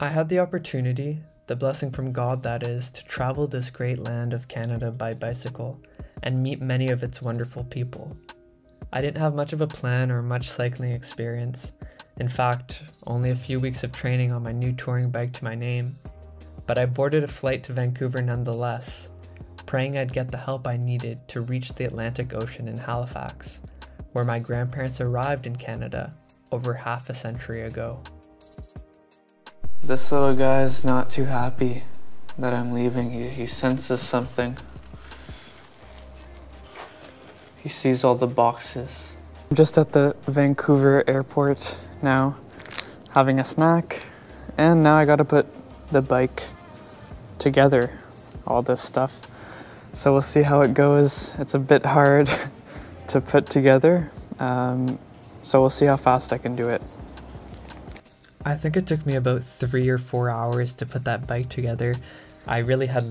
I had the opportunity, the blessing from God that is, to travel this great land of Canada by bicycle and meet many of its wonderful people. I didn't have much of a plan or much cycling experience. In fact, only a few weeks of training on my new touring bike to my name. But I boarded a flight to Vancouver nonetheless, praying I'd get the help I needed to reach the Atlantic Ocean in Halifax, where my grandparents arrived in Canada over half a century ago. This little guy's not too happy that I'm leaving. He, he senses something. He sees all the boxes. I'm just at the Vancouver airport now, having a snack, and now I gotta put the bike together, all this stuff. So we'll see how it goes. It's a bit hard to put together, um, so we'll see how fast I can do it. I think it took me about three or four hours to put that bike together. I really had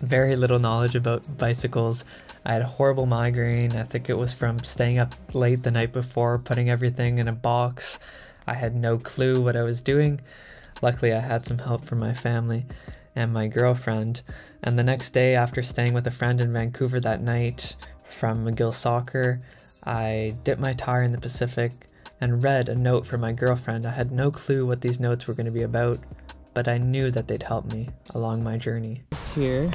very little knowledge about bicycles. I had a horrible migraine. I think it was from staying up late the night before, putting everything in a box. I had no clue what I was doing. Luckily, I had some help from my family and my girlfriend. And the next day, after staying with a friend in Vancouver that night from McGill Soccer, I dipped my tire in the Pacific and read a note from my girlfriend. I had no clue what these notes were going to be about, but I knew that they'd help me along my journey. Here,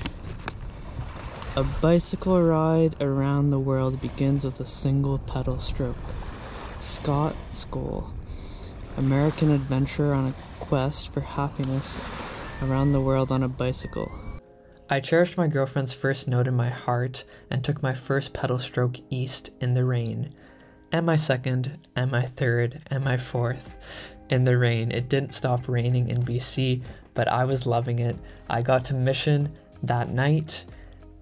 a bicycle ride around the world begins with a single pedal stroke. Scott Stoll, American adventurer on a quest for happiness around the world on a bicycle. I cherished my girlfriend's first note in my heart and took my first pedal stroke east in the rain and my second, and my third, and my fourth in the rain. It didn't stop raining in BC, but I was loving it. I got to Mission that night,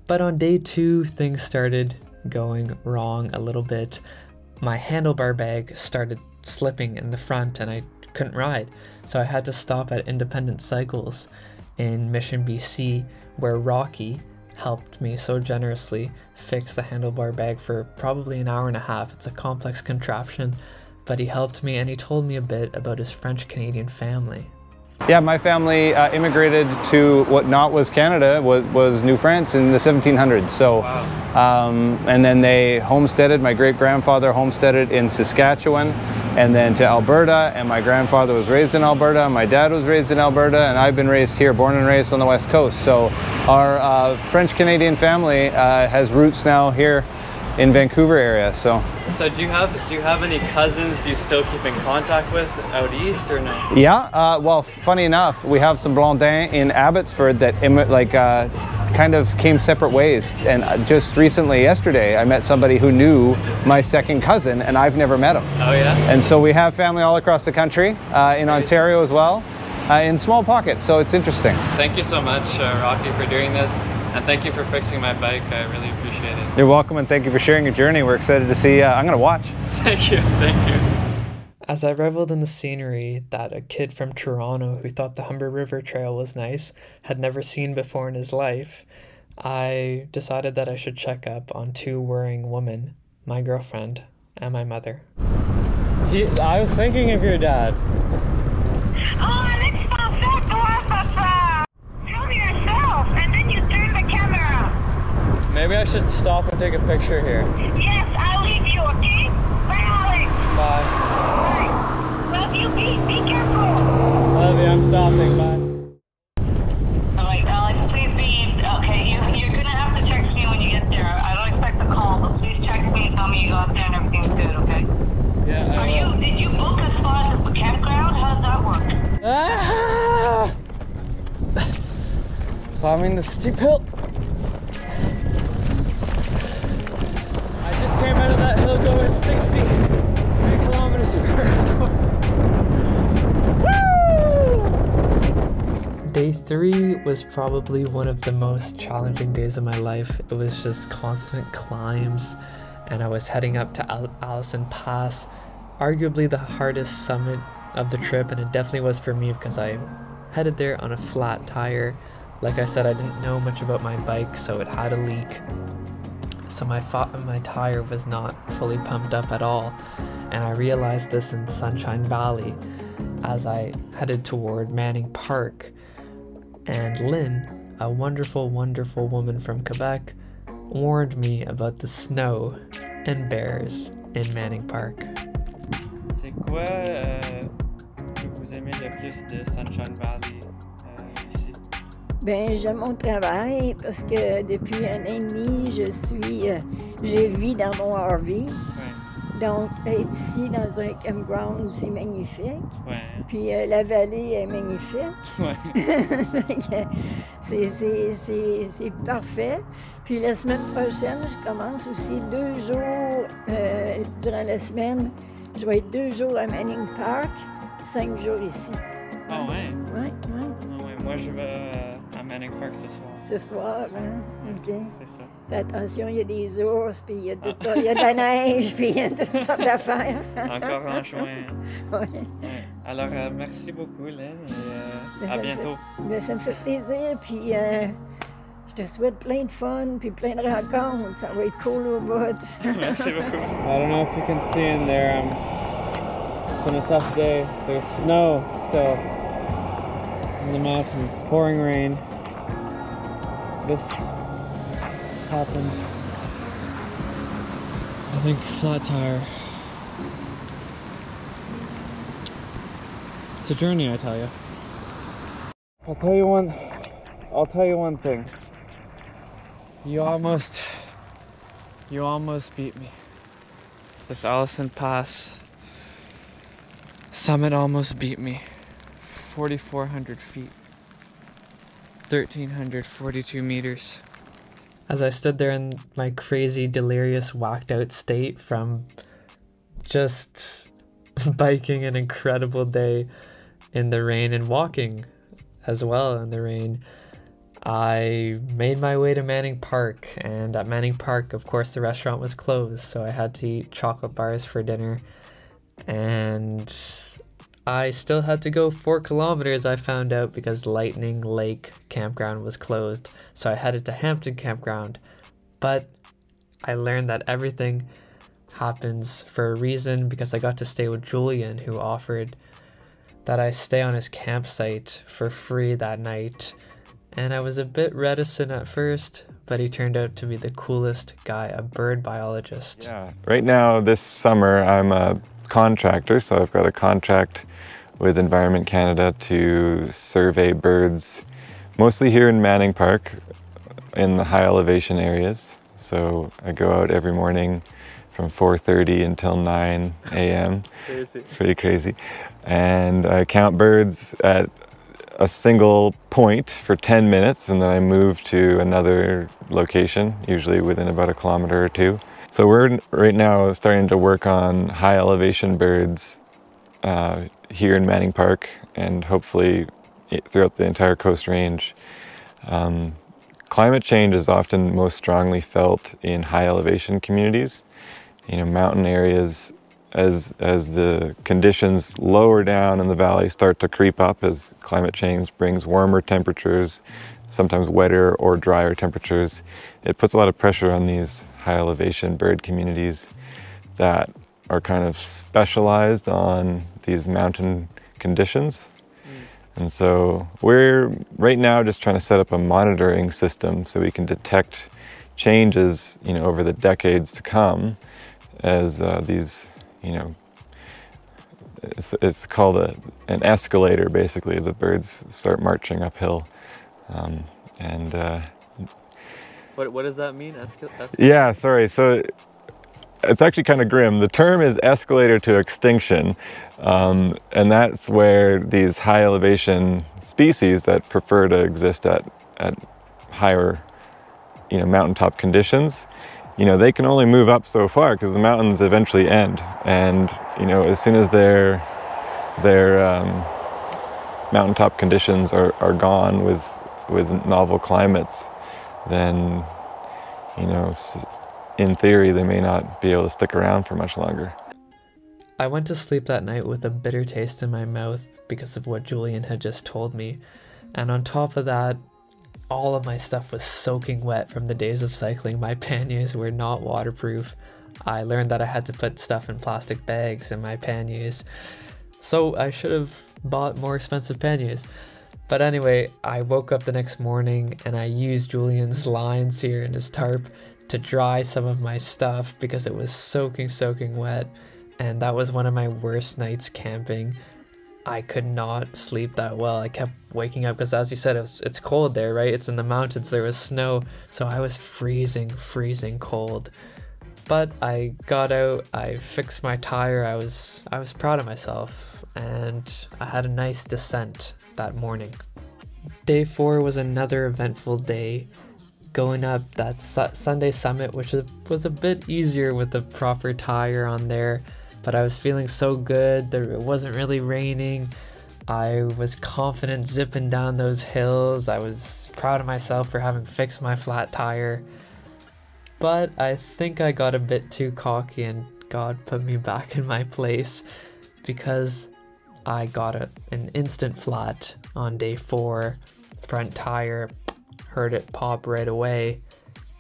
but on day two, things started going wrong a little bit. My handlebar bag started slipping in the front and I couldn't ride, so I had to stop at Independent Cycles in Mission, BC, where Rocky, helped me so generously fix the handlebar bag for probably an hour and a half. It's a complex contraption, but he helped me and he told me a bit about his French Canadian family. Yeah, my family uh, immigrated to what not was Canada, was, was New France in the 1700s. So, wow. um, and then they homesteaded, my great grandfather homesteaded in Saskatchewan and then to Alberta. And my grandfather was raised in Alberta, and my dad was raised in Alberta, and I've been raised here, born and raised on the West Coast. So our uh, French Canadian family uh, has roots now here in Vancouver area. So. So do you have do you have any cousins you still keep in contact with out east or no? Yeah. Uh, well, funny enough, we have some Blondins in Abbotsford that like uh, kind of came separate ways. And uh, just recently, yesterday, I met somebody who knew my second cousin, and I've never met him. Oh yeah. And so we have family all across the country, uh, in Ontario as well. Uh, in small pockets, so it's interesting. Thank you so much, uh, Rocky, for doing this. And thank you for fixing my bike. I really appreciate it. You're welcome and thank you for sharing your journey. We're excited to see. Uh, I'm going to watch. Thank you. Thank you. As I reveled in the scenery that a kid from Toronto who thought the Humber River Trail was nice had never seen before in his life, I decided that I should check up on two worrying women, my girlfriend and my mother. He, I was thinking of your dad. Maybe I should stop and take a picture here. Yes, I'll leave you, okay? Bye, Alex. Bye. Bye. Love you, be, be careful. Love you, I'm stopping. Bye. Alright, Alex, please be, okay, you, you're gonna have to text me when you get there. I don't expect the call, but please text me and tell me you got there and everything's good, okay? Yeah, Are you, did you book a spot at the campground? How does that work? Ah! Climbing the steep hill. Came out of that hill going 60 kilometers per hour. Day three was probably one of the most challenging days of my life. It was just constant climbs, and I was heading up to Al Allison Pass, arguably the hardest summit of the trip, and it definitely was for me because I headed there on a flat tire. Like I said, I didn't know much about my bike, so it had a leak so my my tire was not fully pumped up at all, and I realized this in Sunshine Valley. as I headed toward Manning Park. And Lynn, a wonderful, wonderful woman from Quebec, warned me about the snow and bears in Manning Park. C'est quoi euh, que vous aimez le plus de Sunshine Valley? Ben, j'aime mon travail parce que depuis un an et demi, je suis, euh, je vis dans mon RV. Ouais, Donc, être ici dans un campground, c'est magnifique. ouais, Puis euh, la vallée est magnifique. ouais. C'est, parfait. Puis la semaine prochaine, je commence aussi deux jours euh, durant la semaine. Je vais être deux jours à Manning Park, cinq jours ici. Ah ouais? Oui, oui. Ah ouais, moi je vais Manning Park ce soir. Ce soir, hein? OK. C'est ça. Fais attention, il y a des ours, puis il y a tout ça. Il y a de la neige, puis il y a toutes sortes d'affaires. Encore en juin. Ouais. Ouais. Alors, euh, merci beaucoup, Lynn, et euh, à bientôt. fait- mais ça me fait plaisir, puis euh, je te souhaite plein de fun, puis plein de rencontres. Ça va être cool au bout. Merci beaucoup. I don't know if you can see in there. Um, it's been a tough day. There's snow still in the mountains, pouring rain. This happened. I think flat tire. It's a journey, I tell you. I'll tell you one. I'll tell you one thing. You almost. You almost beat me. This Allison Pass summit almost beat me. 4,400 feet. 1,342 meters. As I stood there in my crazy, delirious, whacked out state from just biking an incredible day in the rain and walking as well in the rain, I made my way to Manning Park. And at Manning Park, of course, the restaurant was closed, so I had to eat chocolate bars for dinner. And I still had to go four kilometers, I found out, because Lightning Lake Campground was closed. So I headed to Hampton Campground. But I learned that everything happens for a reason because I got to stay with Julian, who offered that I stay on his campsite for free that night. And I was a bit reticent at first, but he turned out to be the coolest guy, a bird biologist. Yeah. Right now, this summer, I'm a contractor, so I've got a contract with Environment Canada to survey birds, mostly here in Manning Park, in the high elevation areas. So I go out every morning from 4:30 until 9 a.m. Crazy. Pretty crazy, and I count birds at a single point for 10 minutes and then I move to another location, usually within about a kilometer or two. So we're right now starting to work on high elevation birds uh, here in Manning Park and hopefully throughout the entire Coast Range. Um, climate change is often most strongly felt in high elevation communities. You know, mountain areas as as the conditions lower down in the valley start to creep up as climate change brings warmer temperatures, sometimes wetter or drier temperatures, it puts a lot of pressure on these high elevation bird communities that are kind of specialized on these mountain conditions. And so we're right now just trying to set up a monitoring system so we can detect changes, you know, over the decades to come as uh, these, you know, it's, it's called a, an escalator basically. The birds start marching uphill. Um, and uh, What what does that mean? Escal- escal- yeah, sorry. So it's actually kind of grim. The term is escalator to extinction, um, and that's where these high elevation species that prefer to exist at at higher, you know, mountaintop conditions. You know, they can only move up so far because the mountains eventually end, and you know, as soon as their their um, mountaintop conditions are, are gone with with novel climates, then you know, in theory, they may not be able to stick around for much longer. I went to sleep that night with a bitter taste in my mouth because of what Julian had just told me. And on top of that, all of my stuff was soaking wet from the days of cycling. My panniers were not waterproof. I learned that I had to put stuff in plastic bags in my panniers. So I should have bought more expensive panniers. But anyway, I woke up the next morning and I used Julian's lines here in his tarp to dry some of my stuff because it was soaking, soaking wet. And that was one of my worst nights camping. I could not sleep that well. I kept waking up because, as you said, it was, it's cold there, right? It's in the mountains. There was snow, so I was freezing, freezing cold. But I got out. I fixed my tire. I was I was proud of myself, and I had a nice descent that morning. Day four was another eventful day. Going up that su- Sunday summit, which was a bit easier with the proper tire on there but I was feeling so good. There it wasn't really raining. I was confident zipping down those hills. I was proud of myself for having fixed my flat tire. But I think I got a bit too cocky and God put me back in my place because I got a, an instant flat on day four. Front tire, heard it pop right away.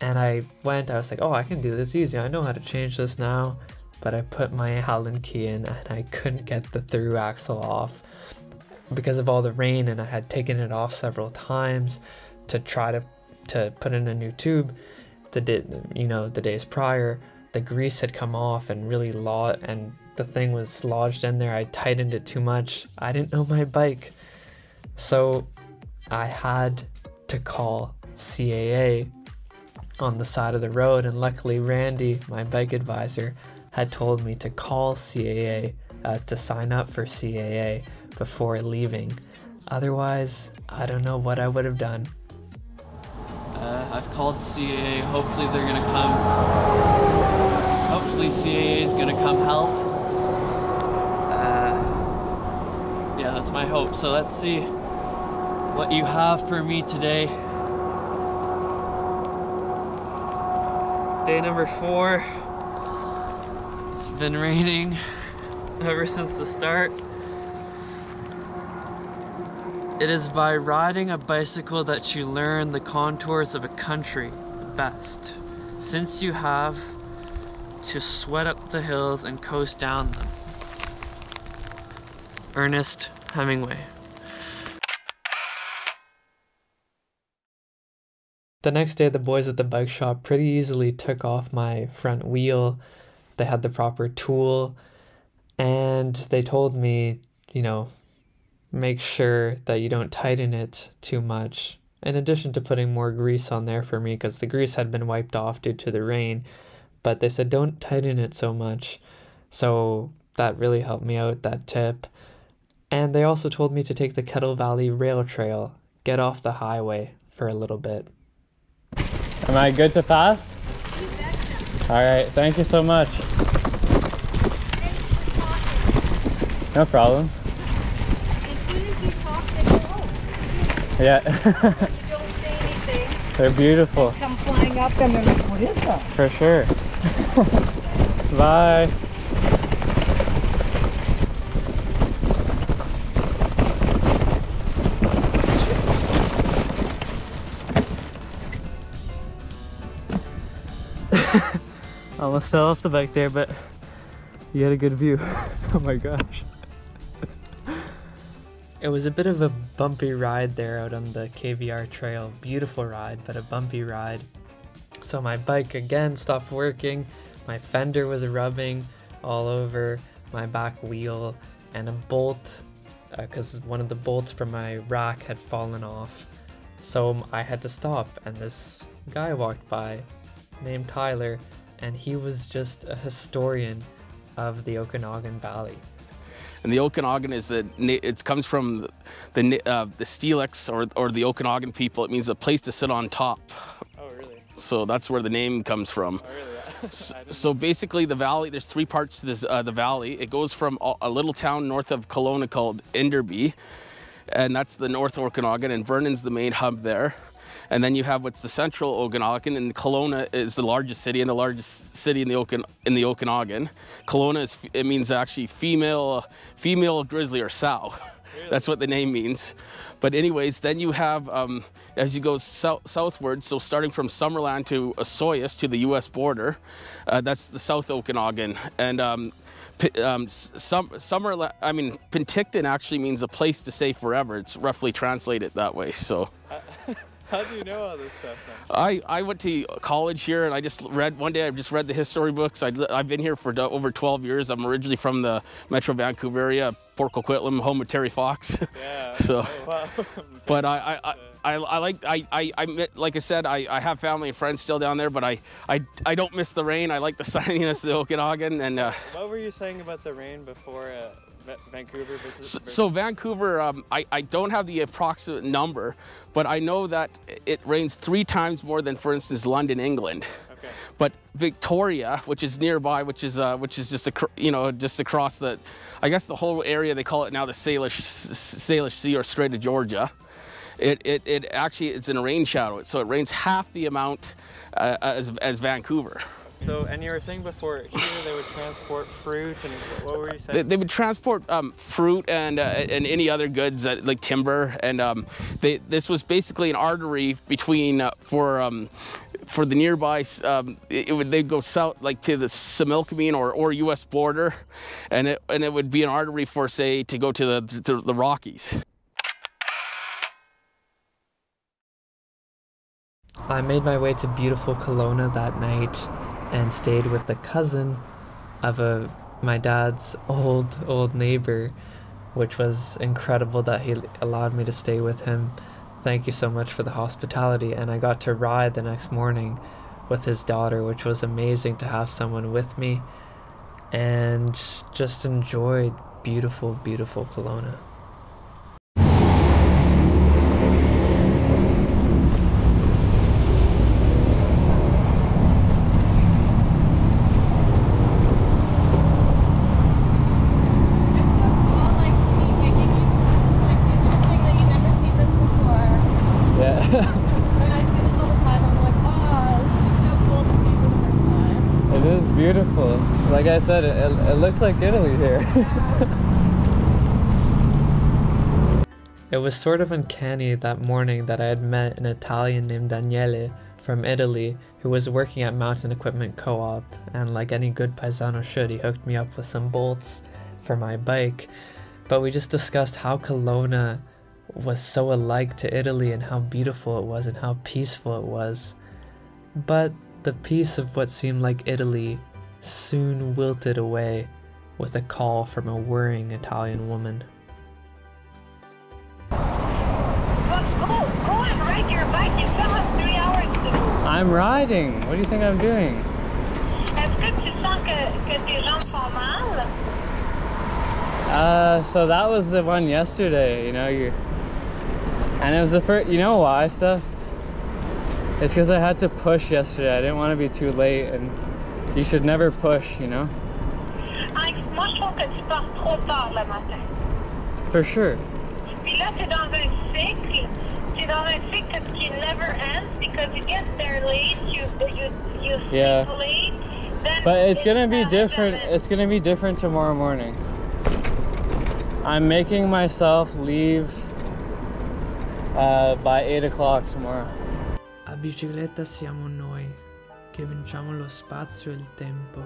And I went, I was like, oh, I can do this easy. I know how to change this now. But I put my Allen key in and I couldn't get the through axle off because of all the rain and I had taken it off several times to try to to put in a new tube. The day, you know the days prior the grease had come off and really law and the thing was lodged in there. I tightened it too much. I didn't know my bike. So I had to call CAA on the side of the road and luckily Randy my bike advisor had told me to call CAA uh, to sign up for CAA before leaving. Otherwise, I don't know what I would have done. Uh, I've called CAA. Hopefully, they're gonna come. Hopefully, CAA is gonna come help. Uh, yeah, that's my hope. So let's see what you have for me today. Day number four It's been raining ever since the start. It is by riding a bicycle that you learn the contours of a country best, since you have to sweat up the hills and coast down them. Ernest Hemingway. The next day, the boys at the bike shop pretty easily took off my front wheel they had the proper tool and they told me, you know, make sure that you don't tighten it too much. In addition to putting more grease on there for me because the grease had been wiped off due to the rain, but they said don't tighten it so much. So that really helped me out, that tip. And they also told me to take the Kettle Valley Rail Trail, get off the highway for a little bit. Am I good to pass? All right, thank you so much. No problem. Yeah. They're beautiful. Come flying up and they're like, what is that? For sure. Bye. Almost fell off the bike there, but you had a good view. oh my gosh. it was a bit of a bumpy ride there out on the KVR trail. Beautiful ride, but a bumpy ride. So my bike again stopped working. My fender was rubbing all over my back wheel, and a bolt, because uh, one of the bolts from my rack had fallen off. So I had to stop, and this guy walked by named Tyler and he was just a historian of the Okanagan Valley. And the Okanagan is the it comes from the uh, the Syilx or or the Okanagan people. It means a place to sit on top. Oh really? So that's where the name comes from. Oh really? so, so, basically, the valley. There's three parts to this uh, the valley. It goes from a little town north of Kelowna called Enderby, and that's the North Okanagan, and Vernon's the main hub there. And then you have what's the central Okanagan, and Kelowna is the largest city and the largest city in the Okan in the Okanagan. Kelowna is it means actually female female grizzly or sow. Really? That's what the name means. But anyways, then you have um, as you go south, southward, so starting from Summerland to Osoyoos to the U.S. border, uh, that's the South Okanagan, and um, um, some summer. I mean, Penticton actually means a place to stay forever. It's roughly translated that way. So. How do you know all this stuff then? I, I went to college here and I just read one day I just read the history books. I, I've been here for over 12 years. I'm originally from the Metro Vancouver area, Port Coquitlam, home of Terry Fox. Yeah. so, Oh, wow. but I, I, I, I, I like I, I, I like I said I, I have family and friends still down there, but I, I, I don't miss the rain. I like the sunniness of the Okanagan and. Uh, What were you saying about the rain before uh, Vancouver versus? So, so Vancouver, um, I, I don't have the approximate number, but I know that it rains three times more than, for instance, London, England. Okay. But Victoria, which is nearby, which is uh, which is just you know just across the, I guess the whole area they call it now the Salish Salish Sea or Strait of Georgia. It, it, it actually it's in a rain shadow, so it rains half the amount uh, as, as Vancouver. So, and you were saying before here they would transport fruit and what were you saying? They, they would transport um, fruit and uh, and any other goods uh, like timber, and um, they, this was basically an artery between uh, for um, for the nearby. Um, it, it would they'd go south like to the Similkameen or, or U.S. border, and it and it would be an artery for say to go to the to the Rockies. I made my way to beautiful Kelowna that night and stayed with the cousin of a my dad's old old neighbor, which was incredible that he allowed me to stay with him. Thank you so much for the hospitality and I got to ride the next morning with his daughter, which was amazing to have someone with me and just enjoyed beautiful beautiful Kelowna. Like I said, it, it looks like Italy here. it was sort of uncanny that morning that I had met an Italian named Daniele from Italy who was working at Mountain Equipment Co-op and like any good paisano should, he hooked me up with some bolts for my bike. But we just discussed how Kelowna was so alike to Italy and how beautiful it was and how peaceful it was. But the peace of what seemed like Italy soon wilted away with a call from a worrying Italian woman. Go, go and ride your bike. You still have three hours to go. I'm riding. What do you think I'm doing? Est-ce que tu sens que, que tes jambes font mal? Uh, so that was the one yesterday, you know, you and it was the first, you know why stuff? It's because I had to push yesterday. I didn't want to be too late and you should never push, you know? Alex, moi, je trouve que tu pars trop tard le matin. For sure. Puis là, t'es dans un cycle. T'es dans un cycle qui never ends because you get there late, you you you Yeah. late. But it's gonna be different. It's gonna be different tomorrow morning. I'm making myself leave uh, by 8 o'clock tomorrow. A bicicletta siamo noi, che vinciamo lo spazio e il tempo,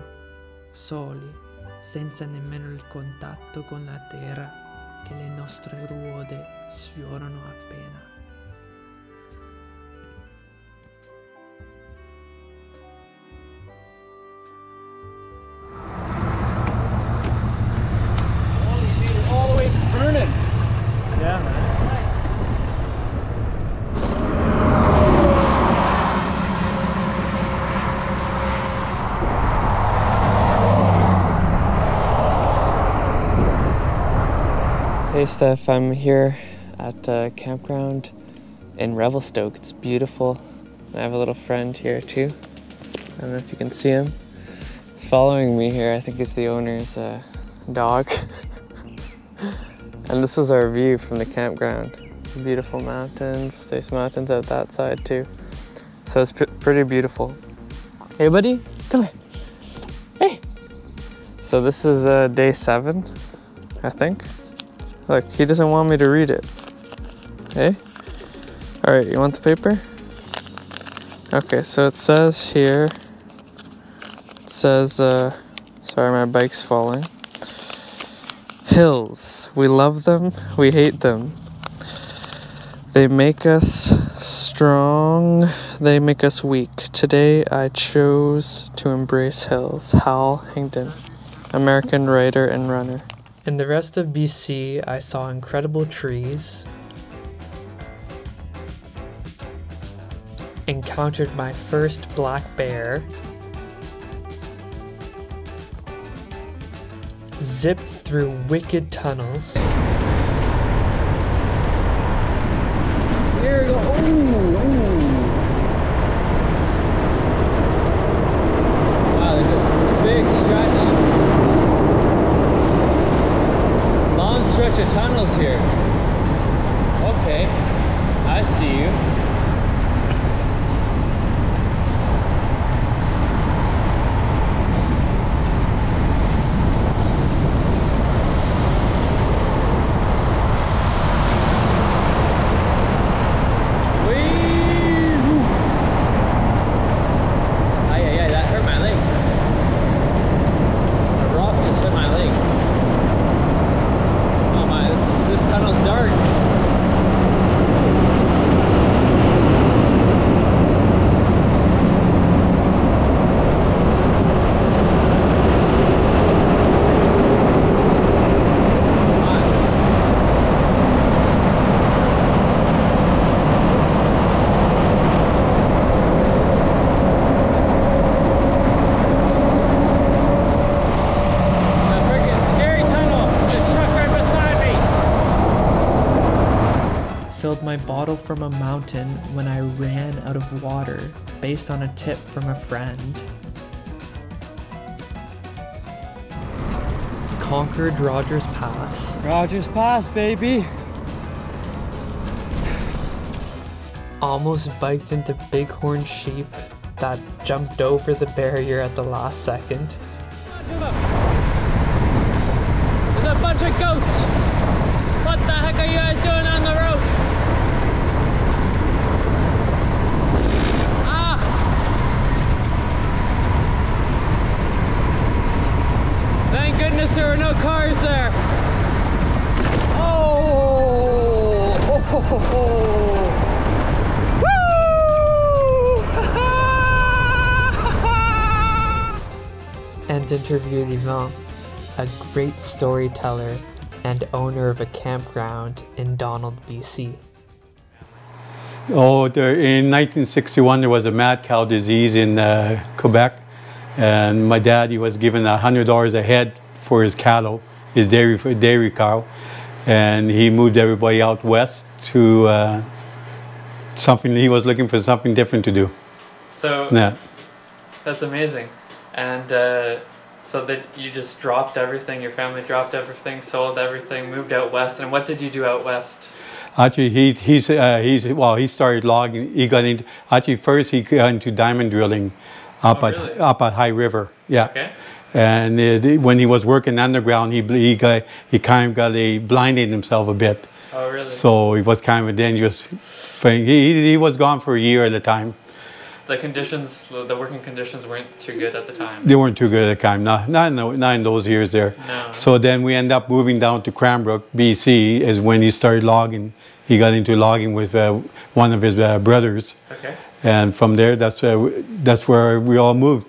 soli, senza nemmeno il contatto con la terra, che le nostre ruote sfiorano appena. All the way to Vernon. Yeah, Hey Steph, I'm here at a campground in Revelstoke. It's beautiful. I have a little friend here too. I don't know if you can see him. He's following me here. I think he's the owner's uh, dog. and this was our view from the campground. Beautiful mountains. There's mountains out that side too. So it's pr- pretty beautiful. Hey buddy, come here. Hey. So this is uh, day seven, I think. Look, he doesn't want me to read it. Hey? Alright, you want the paper? Okay, so it says here, it says, uh, sorry, my bike's falling. Hills. We love them, we hate them. They make us strong, they make us weak. Today I chose to embrace hills. Hal Higdon, American writer and runner. In the rest of BC, I saw incredible trees, encountered my first black bear, zipped through wicked tunnels. Here we go. Ooh. My bottle from a mountain when I ran out of water based on a tip from a friend. Conquered Rogers Pass. Rogers Pass, baby. Almost biked into bighorn sheep that jumped over the barrier at the last second. Thank goodness there were no cars there. Oh! Oh! Ho, ho, ho. Woo! and interviewed Yvon, a great storyteller and owner of a campground in Donald, BC. Oh, there, in 1961 there was a mad cow disease in uh, Quebec, and my dad he was given hundred dollars a head for his cattle, his dairy dairy cow, and he moved everybody out west to uh, something. He was looking for something different to do. So Yeah. that's amazing. And uh, so that you just dropped everything, your family dropped everything, sold everything, moved out west. And what did you do out west? Actually, he he's uh, he's well. He started logging. He got into actually first he got into diamond drilling up Oh, at really? up at High River. Yeah. Okay. And uh, the- when he was working underground, he he got he kind of got a blinded himself a bit. Oh, really? So it was kind of a dangerous thing. He, he he was gone for a year at a time. The conditions, the working conditions weren't too good at the time. They weren't too good at the time. Not not in, the, not in those years there. No. So then we end up moving down to Cranbrook, BC, is when he started logging. He got into logging with uh, one of his uh, brothers. Okay. and from there that's uh, that's where we all moved.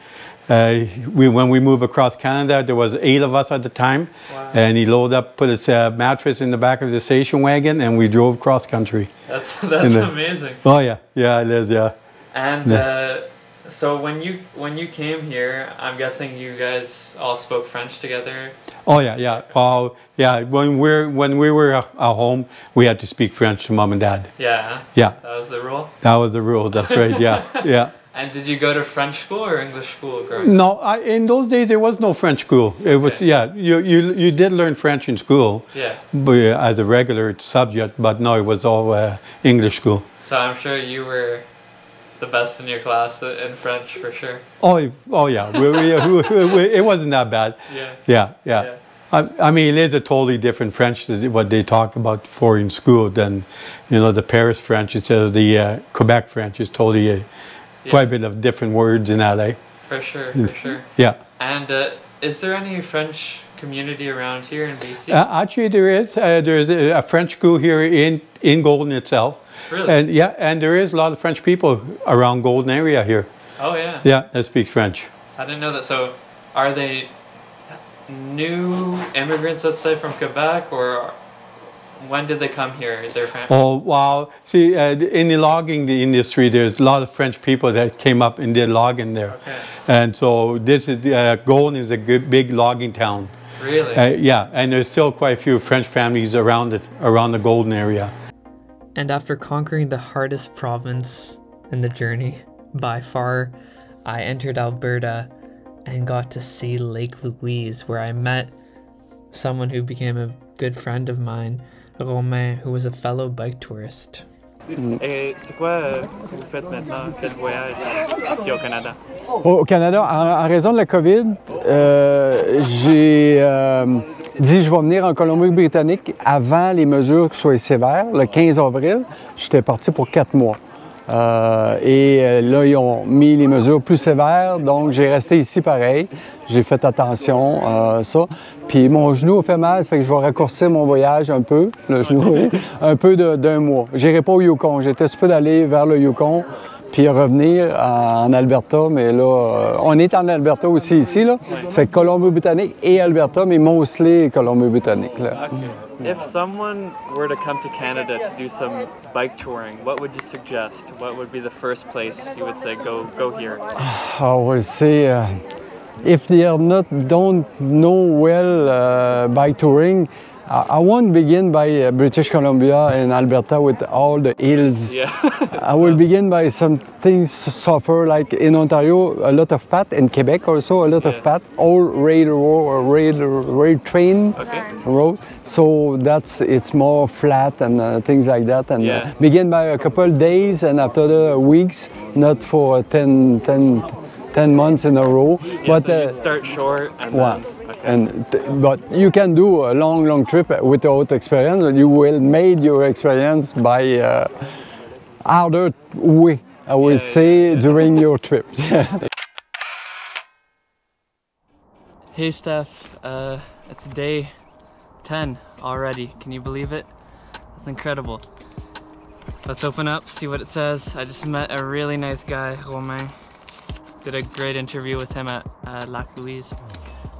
Uh, we when we moved across Canada, there was eight of us at the time, Wow. and he loaded up, put his uh, mattress in the back of the station wagon, and we drove cross country. That's that's the- amazing. Oh yeah, yeah, it is, yeah. And Yeah. uh, so when you when you came here, I'm guessing you guys all spoke French together. Oh yeah, yeah. Oh yeah. When we're when we were at at home, we had to speak French to mom and dad. Yeah. Yeah. That was the rule. That was the rule. That's right. Yeah, yeah. And did you go to French school or English school growing? No, I, in those days there was no French school. It was Okay. yeah. You you you did learn French in school. Yeah. but, uh, as a regular subject, but no, it was all uh, English school. So I'm sure you were the best in your class in French for sure. Oh, oh yeah, we, we, we, it wasn't that bad. Yeah. Yeah, yeah. I, I mean, it is a totally different French what they talk about for in school than, you know, the Paris French instead of the uh, Quebec French is totally a, quite a bit of different words in eh? For sure, for sure. Yeah. And uh, is there any French community around here in BC? Uh, actually, there is. Uh, there's a, a French school here in, in Golden itself. Really? And yeah, and there is a lot of French people around Golden area here. oh yeah. Yeah, that speak French. I didn't know that. So, are they new immigrants, let's say, from Quebec, or when did they come here? Their family. Oh wow! See, uh, in the logging the industry, there's a lot of French people that came up and did logging there, Okay. and so this is uh, Golden is a good, big logging town. Really? Uh, yeah, and there's still quite a few French families around it, around the Golden area. And after conquering the hardest province in the journey by far, I entered Alberta and got to see Lake Louise, where I met someone who became a good friend of mine, Romain, who was a fellow bike tourist. Et c'est quoi euh, que vous faites maintenant? Quel voyage euh, ici au Canada? Au au Canada, en, en raison de la COVID, euh, j'ai euh, dit je vais venir en Colombie-Britannique avant les mesures soient sévères. Le 15 avril, j'étais parti pour quatre mois. Euh, et euh, là, ils ont mis les mesures plus sévères, donc j'ai resté ici pareil. J'ai fait attention à ça. Puis mon genou a fait mal, ça fait que je vais raccourcir mon voyage un peu, le genou, un peu d'un mois. J'irai pas au Yukon. J'étais supposé d'aller vers le Yukon puis revenir en, en Alberta, mais là, euh, on est en Alberta aussi ici, là. Fait que Colombie-Britannique et Alberta, mais mostly Colombie-Britannique, là. If someone were to come to Canada to do some bike touring, what would you suggest? What would be the first place you would say go go here? I would say uh, if they are not don't know well uh, bike touring, I, won't begin by uh, British Columbia and Alberta with all the hills. Yeah. I will begin by some things suffer like in Ontario a lot of path in Quebec also a lot of path all rail or rail rail train road so that's it's more flat and uh, things like that and uh, begin by a couple days and after the weeks not for 10, 10, 10 months in a row Yeah, but so uh, start short and one. And but you can do a long, long trip without experience. You will made your experience by uh, harder way, I will say, during your trip. Hey Steph, uh, it's day 10 already. Can you believe it? That's incredible. Let's open up, see what it says. I just met a really nice guy, Romain. Did a great interview with him at uh, Lac Louise.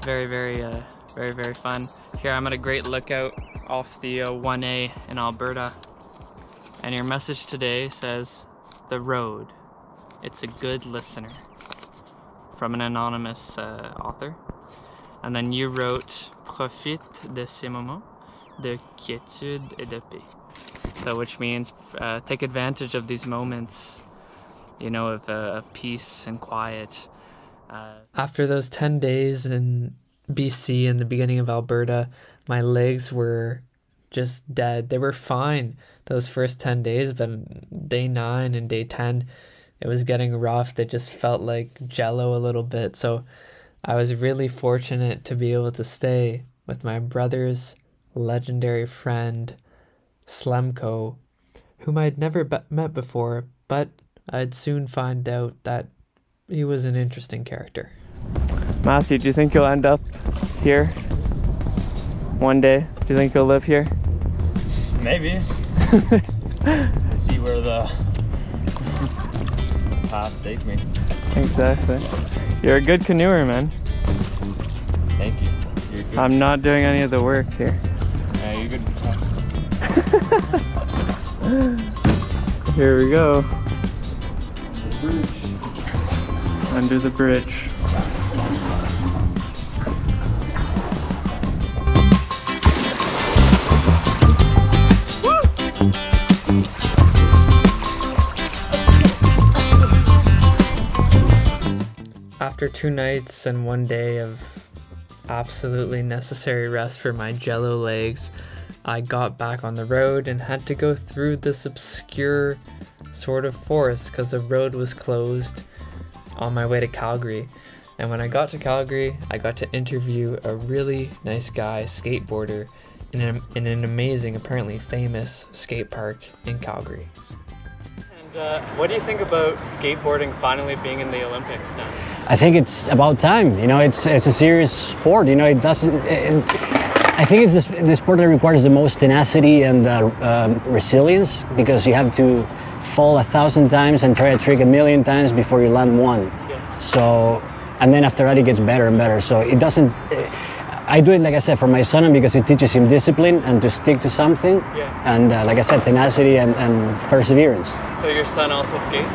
Very, very, uh, very, very fun. Here I'm at a great lookout off the uh, 1A in Alberta. And your message today says, The road. It's a good listener. From an anonymous uh, author. And then you wrote Profite de ces moments de quiétude et de paix. So, which means uh, take advantage of these moments, you know, of, uh, of peace and quiet. After those 10 days in BC and the beginning of Alberta, my legs were just dead. They were fine those first 10 days, but day 9 and day 10, it was getting rough. They just felt like jello a little bit. So I was really fortunate to be able to stay with my brother's legendary friend, Slemko, whom I'd never be- met before, but I'd soon find out that he was an interesting character. Matthew, do you think you'll end up here one day? Do you think you'll live here? Maybe. Let's see where the path take me. Exactly. You're a good canoeer, man. Thank you. You're good. I'm not doing any of the work here. Yeah, you're good. Here we go. Under the bridge. After two nights and one day of absolutely necessary rest for my jello legs, I got back on the road and had to go through this obscure sort of forest because the road was closed on my way to Calgary. And when I got to Calgary, I got to interview a really nice guy, skateboarder, in an, in an amazing, apparently famous skate park in Calgary. uh, what do you think about skateboarding finally being in the Olympics now? I think it's about time. You know, it's it's a serious sport. You know, it doesn't. It, I think it's the, the sport that requires the most tenacity and uh, um, resilience because you have to fall a thousand times and try a trick a million times before you land one. Yes. So, and then after that, it gets better and better. So it doesn't. I do it, like I said, for my son because it teaches him discipline and to stick to something. Yeah. And uh, like I said, tenacity and, and perseverance. So your son also skates?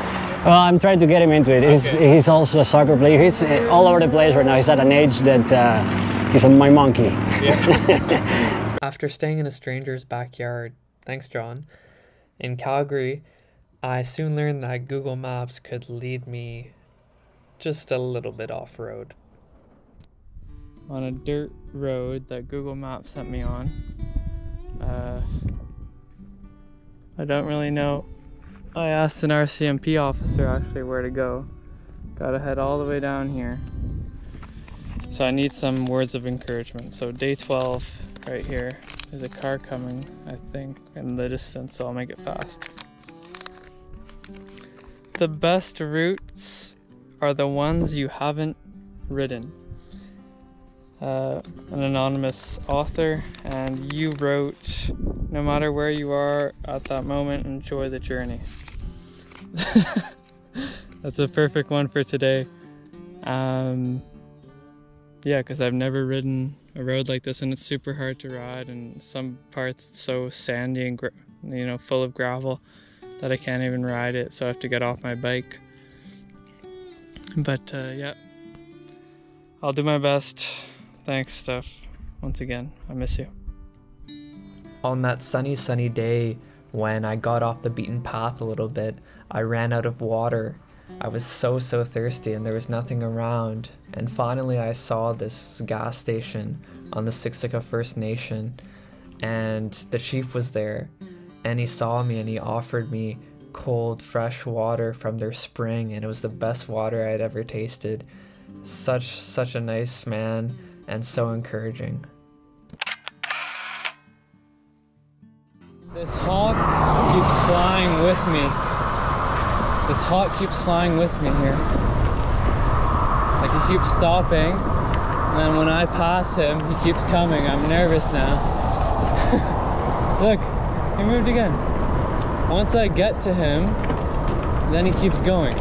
Well, I'm trying to get him into it. He's, Okay. he's also a soccer player. He's uh, all over the place right now. He's at an age that uh, he's a my monkey. Yeah. After staying in a stranger's backyard, thanks, John, in Calgary, I soon learned that Google Maps could lead me just a little bit off road. On a dirt road that Google Maps sent me on. Uh, I don't really know. I asked an RCMP officer actually where to go. Gotta head all the way down here. So I need some words of encouragement. So day 12, right here, there's a car coming, I think, in the distance, so I'll make it fast. The best routes are the ones you haven't ridden. Uh, an anonymous author, and you wrote, no matter where you are at that moment, enjoy the journey. That's a perfect one for today. Um, yeah, because I've never ridden a road like this, and it's super hard to ride, and some parts so sandy and you know full of gravel that I can't even ride it, so I have to get off my bike. But uh, yeah, I'll do my best. Thanks, Steph. Once again, I miss you. On that sunny, sunny day when I got off the beaten path a little bit, I ran out of water. I was so, so thirsty and there was nothing around. And finally, I saw this gas station on the Siksika First Nation, and the chief was there. And he saw me and he offered me cold, fresh water from their spring, and it was the best water I had ever tasted. Such, such a nice man and so encouraging. This hawk keeps flying with me. This hawk keeps flying with me here. Like he keeps stopping, and then when I pass him, he keeps coming. I'm nervous now. Look, he moved again. Once I get to him, then he keeps going.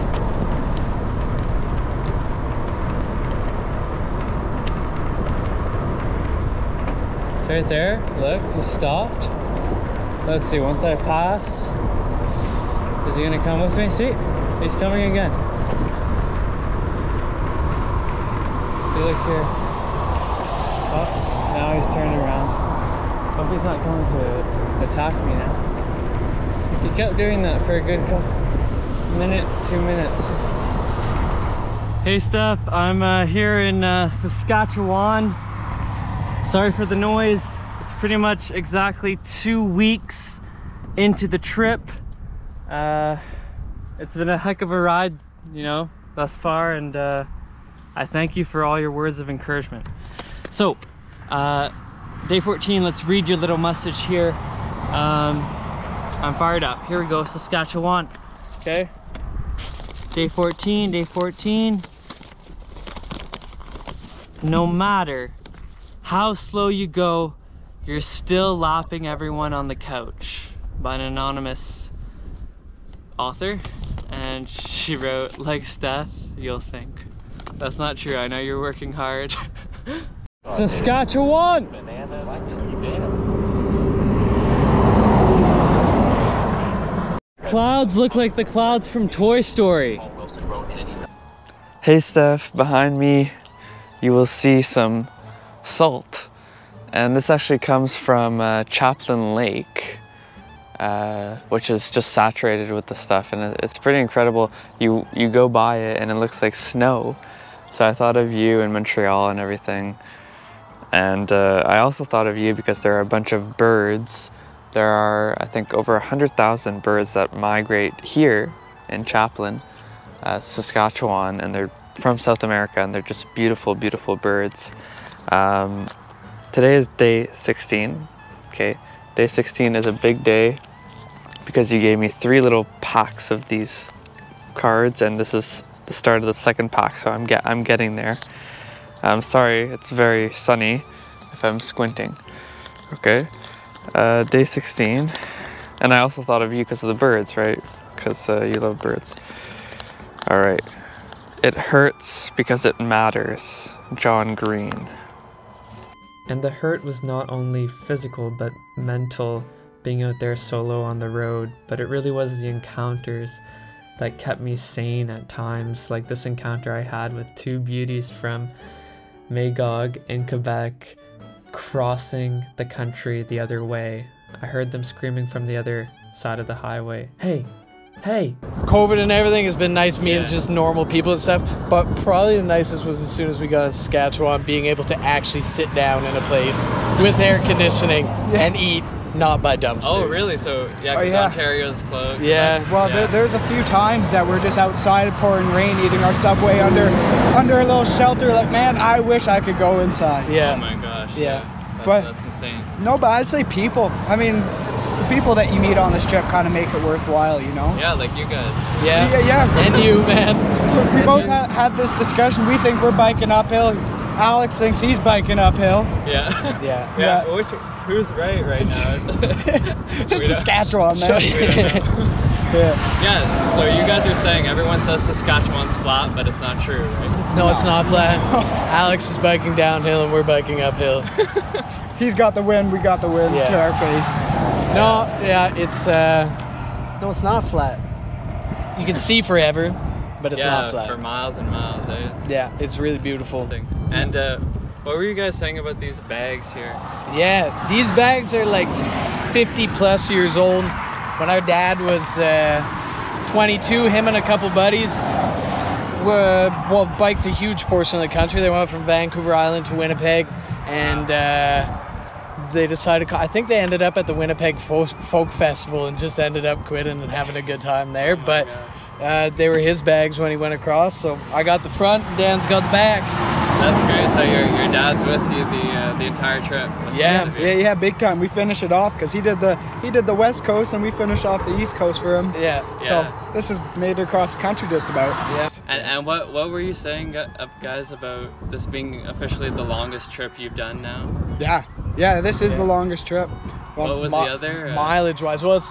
It's right there. Look, he stopped. Let's see, once I pass, is he gonna come with me? See, he's coming again. You look here. Oh, now he's turning around. Hope he's not coming to attack me now. He kept doing that for a good couple minute, two minutes. Hey Steph, I'm uh, here in uh, Saskatchewan. Sorry for the noise. It's pretty much exactly two weeks into the trip. Uh, it's been a heck of a ride, you know, thus far, and uh, I thank you for all your words of encouragement. So, uh, day 14, let's read your little message here. Um, I'm fired up. Here we go, Saskatchewan. Okay. Day 14, day 14. No matter how slow you go, you're still laughing everyone on the couch by an anonymous author. And she wrote, like Steph, you'll think. That's not true. I know you're working hard. Saskatchewan! Clouds look like the clouds from Toy Story. Hey Steph, behind me you will see some salt. And this actually comes from uh, Chaplin Lake, uh, which is just saturated with the stuff. And it's pretty incredible. You, you go by it and it looks like snow. So I thought of you in Montreal and everything. And uh, I also thought of you because there are a bunch of birds. There are, I think, over 100,000 birds that migrate here in Chaplin, uh, Saskatchewan, and they're from South America, and they're just beautiful, beautiful birds. Um, today is day 16. Okay, day 16 is a big day because you gave me three little packs of these cards, and this is the start of the second pack, so I'm get I'm getting there. I'm sorry, it's very sunny if I'm squinting. Okay, uh, day 16, and I also thought of you because of the birds, right? Because uh, you love birds. All right, it hurts because it matters. John Green. And the hurt was not only physical but mental, being out there solo on the road, but it really was the encounters that kept me sane at times, like this encounter I had with two beauties from Magog in Quebec crossing the country the other way. I heard them screaming from the other side of the highway, Hey, hey! COVID and everything has been nice meeting just normal people and stuff, but probably the nicest was as soon as we got to Saskatchewan, being able to actually sit down in a place with air conditioning and eat, not by dumpsters. Oh, really? So, yeah, Oh, because yeah. Ontario's closed. Yeah. Well, there, there's a few times that we're just outside pouring rain, eating our subway under under a little shelter. Like, man, I wish I could go inside. Yeah. Oh my gosh. Yeah. That's, But- that's insane. No, but I'd say people. I mean, the people that you meet on this trip kind of make it worthwhile, you know? Yeah, like you guys. Yeah. Yeah, yeah. And you, man. We, we both had, had this discussion. We think we're biking uphill. Alex thinks he's biking uphill. Yeah. Yeah. Yeah. Yeah. Which, who's right right now? It's Saskatchewan, man. yeah. yeah. So you guys are saying everyone says Saskatchewan's flat, but it's not true, right? No, it's not flat. Alex is biking downhill and we're biking uphill. He's got the wind. We got the wind Yeah. to our face. No, yeah, it's uh no, it's not flat. You can see forever, but it's yeah, not flat. for miles and miles. Eh? Yeah, it's really beautiful. And uh, what were you guys saying about these bags here? Yeah, these bags are like 50 plus years old. When our dad was uh, 22, him and a couple buddies were well biked a huge portion of the country. They went from Vancouver Island to Winnipeg, and uh, they decided. I think they ended up at the Winnipeg Folk, Folk Festival and just ended up quitting and having a good time there. But uh, they were his bags when he went across. So I got the front, and Dan's got the back. That's great. So your, your dad's with you the uh, the entire trip. Yeah, yeah, yeah, big time. We finish it off because he did the he did the west coast and we finish off the east coast for him. Yeah. So Yeah. this has made it across the country just about. Yeah. And, and what what were you saying, uh, guys, about this being officially the longest trip you've done now? Yeah, yeah. This is the longest trip. What was the other, uh, mileage wise? Well, it's,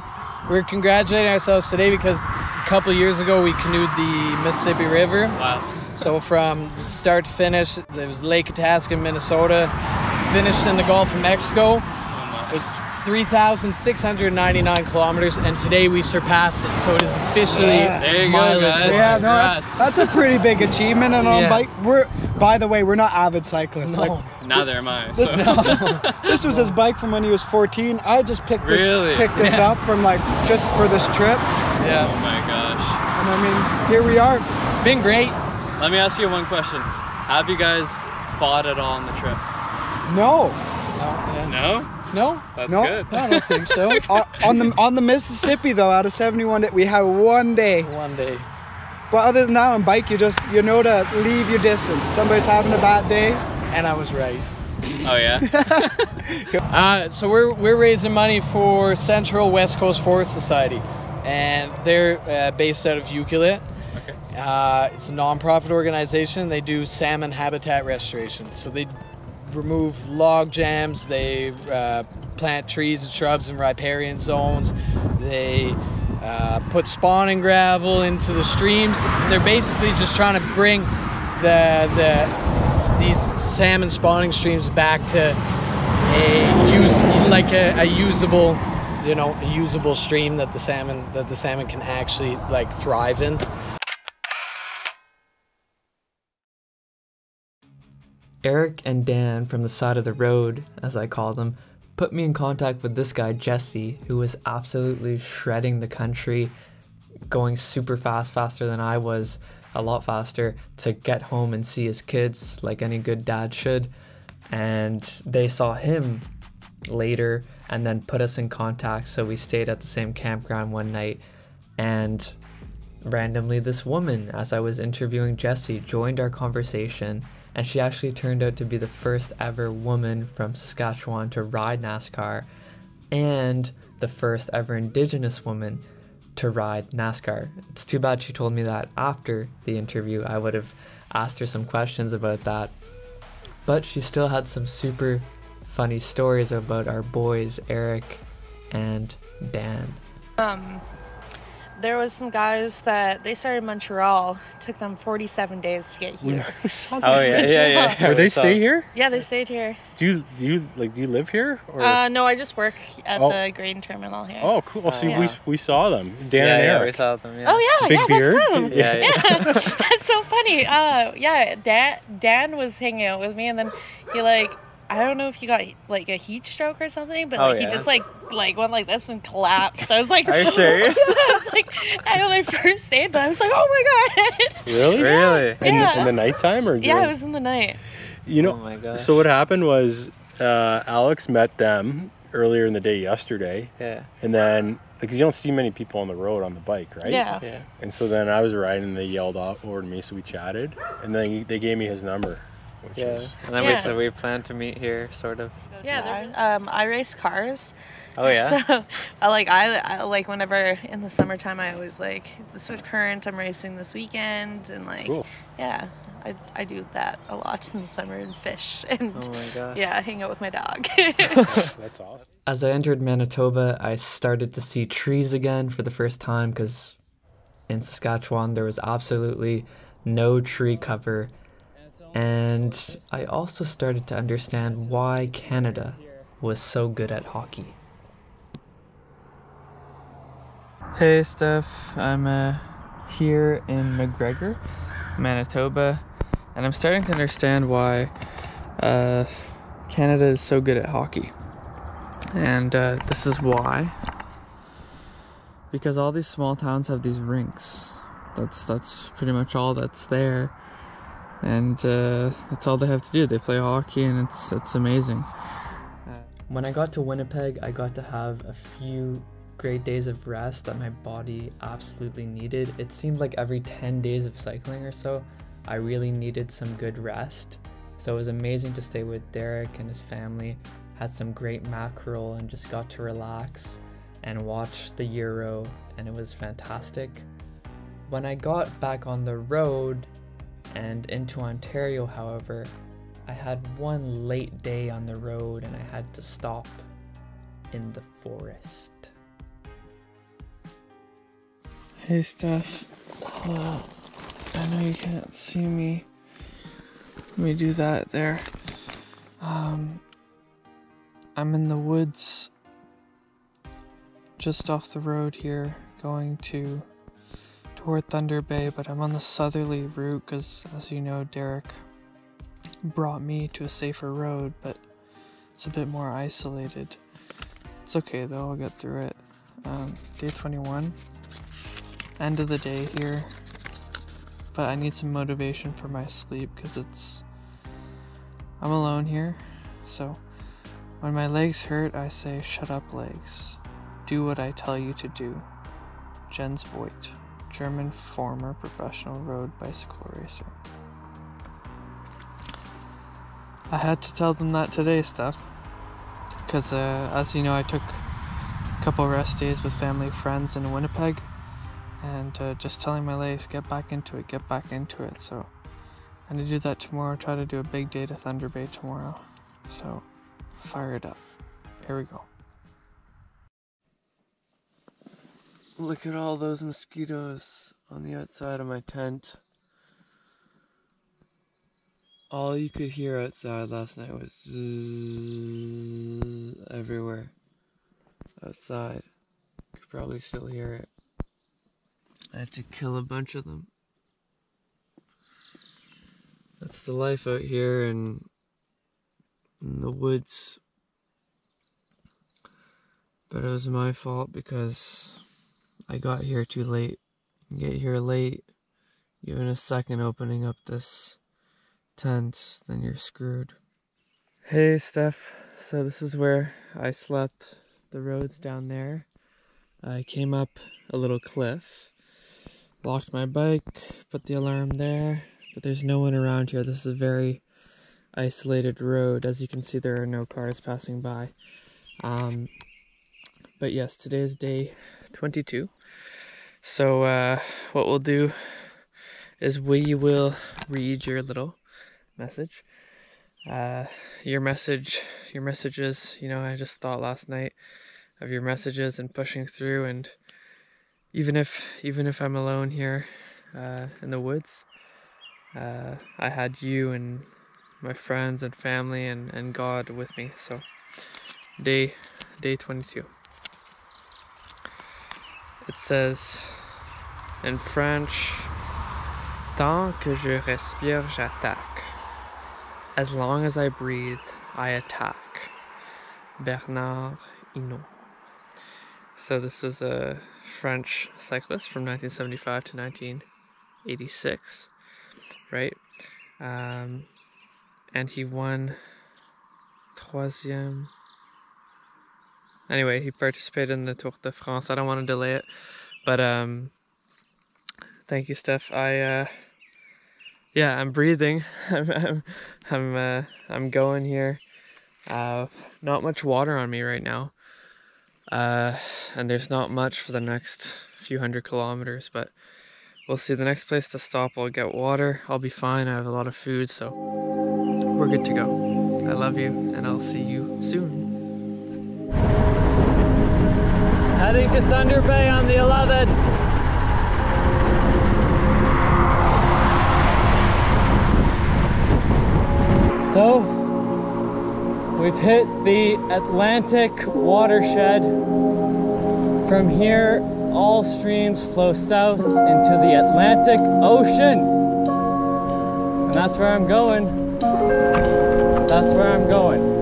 we're congratulating ourselves today because a couple years ago we canoed the Mississippi River. Wow. So from start to finish, there was Lake Itasca, Minnesota, finished in the Gulf of Mexico. Oh, it's 3,699 kilometers, and today we surpassed it. So it is officially Yeah. There you go, mileage. guys. Yeah, no, that's, that's a pretty big achievement. And on Yeah. bike, we're by the way, we're not avid cyclists. No. Like, Neither am I. this, So. this, this was his bike from when he was 14. I just picked this Really? picked this Yeah. up from like just for this trip, Yeah, oh my gosh. and I mean, here we are. it's been great. Let me ask you one question. Have you guys fought at all on the trip? No, No, yeah. No? No, That's No. good. I don't think so. on, on the on the Mississippi though, out of 71, we had one day. One day. But other than that, on bike, you just you know to leave your distance. Somebody's having a bad day. And I was right. Oh yeah? Uh, so we're, we're raising money for Central West Coast Forest Society, and they're uh, based out of Ucluelet. Okay. Uh, it's a non-profit organization. They do salmon habitat restoration. So they remove log jams. They uh, plant trees and shrubs in riparian zones. They uh, put spawning gravel into the streams. They're basically just trying to bring the the these salmon spawning streams back to a use like a, a usable you know a usable stream that the salmon that the salmon can actually like thrive in Eric and Dan from the side of the road, as I call them, put me in contact with this guy, Jesse, who was absolutely shredding the country, going super fast, faster than I was, a lot faster, to get home and see his kids like any good dad should. And they saw him later and then put us in contact. So we stayed at the same campground one night. And randomly, this woman, as I was interviewing Jesse, joined our conversation. And she actually turned out to be the first ever woman from Saskatchewan to ride NASCAR. and the first ever Indigenous woman to ride NASCAR. It's too bad she told me that after the interview. I would have asked her some questions about that. But she still had some super funny stories about our boys, Eric and Dan. Um, there was some guys that they started in Montreal. Took them 47 days to get here. We saw Oh, that. yeah, yeah, yeah. Where they stay here? Yeah, they stayed here. Do you do you like do you live here or? Uh, no, I just work at Oh. the grain terminal here. oh, cool. So Yeah. we we saw them, Dan Yeah, and yeah, we saw them, yeah. Oh yeah, Big yeah, beard? that's them. Yeah, yeah. that's so funny. Uh, yeah, Dan Dan was hanging out with me, and then he like. I don't know if you got like a heat stroke or something, but Oh, like yeah. he just like like went like this and collapsed. I was like, Are you serious? I was like, I had my first aid, but I was like, oh my god. Really? Really? In, Yeah. the, in the nighttime or? Yeah, during- it was in the night. You know, Oh my gosh. so what happened was uh, Alex met them earlier in the day yesterday. Yeah. And then, because you don't see many people on the road on the bike, right? Yeah. Yeah. And so then I was riding and they yelled off over to me, so we chatted. And then they gave me his number, which Yeah. is. And then we Yeah. said we plan to meet here, sort of. Yeah, they're- um, I race cars. Oh, yeah? So, I like I, I like whenever in the summertime, I always like the Swift Current. I'm racing this weekend, and like Cool. yeah, I, I do that a lot in the summer and fish and Oh yeah, hang out with my dog. That's awesome. As I entered Manitoba, I started to see trees again for the first time because in Saskatchewan there was absolutely no tree cover. And I also started to understand why Canada was so good at hockey. Hey Steph, I'm uh, here in MacGregor, Manitoba, and I'm starting to understand why uh, Canada is so good at hockey. And uh, this is why. Because all these small towns have these rinks. That's that's pretty much all that's there, and uh, that's all they have to do. They play hockey, and it's it's amazing. When I got to Winnipeg, I got to have a few great days of rest that my body absolutely needed. It seemed like every 10 days of cycling or so, I really needed some good rest. So it was amazing to stay with Derek and his family, had some great mackerel, and just got to relax and watch the Euro, and it was fantastic. When I got back on the road and into Ontario, however, I had one late day on the road and I had to stop in the forest. Hey, Steph. Hello. I know you can't see me. Let me do that there. Um, I'm in the woods just off the road here, going to toward Thunder Bay, but I'm on the southerly route because, as you know, Derek brought me to a safer road, but it's a bit more isolated. It's okay though, I'll get through it. Um, day 21, end of the day here, but I need some motivation for my sleep because it's. I'm alone here, so when my legs hurt, I say, Shut up, legs. Do what I tell you to do. Jens Voigt, German former professional road bicycle racer. I had to tell them that today, Steph. Because, uh, as you know, I took a couple rest days with family friends in Winnipeg. And uh, just telling my legs, get back into it, get back into it. So, I'm to do that tomorrow. Try to do a big day to Thunder Bay tomorrow. So, fire it up. Here we go. Look at all those mosquitoes on the outside of my tent. All you could hear outside last night was everywhere. Outside. Could probably still hear it. I had to kill a bunch of them. That's the life out here in, in the woods. But it was my fault because I got here too late. Get here late, even a second opening up this tent, then you're screwed. Hey, Steph. So this is where I slept. The road's down there. I came up a little cliff, locked my bike, put the alarm there, but there's no one around here. This is a very isolated road. As you can see, there are no cars passing by. Um, but yes, today is day 22. So uh, what we'll do is we will read your little message. Uh, your message, your messages. You know, I just thought last night of your messages and pushing through, and even if even if I'm alone here uh, in the woods, uh, I had you and my friends and family and, and God with me. So day day 22. It says in French, Tant que je respire, j'attaque. As long as I breathe, I attack. Bernard Hinault. So this was a French cyclist from 1975 to 1986, right? Um, and he won troisième. Anyway, he participated in the Tour de France. I don't want to delay it, but um, thank you, Steph. I uh, yeah, I'm breathing. I'm I'm I'm, uh, I'm going here. Uh, not much water on me right now, uh, and there's not much for the next few hundred kilometers, but we'll see. The next place to stop, I'll get water. I'll be fine. I have a lot of food, so we're good to go. I love you, and I'll see you soon. Heading to Thunder Bay on the 11. So, we've hit the Atlantic watershed. From here, all streams flow south into the Atlantic Ocean. And that's where I'm going. That's where I'm going.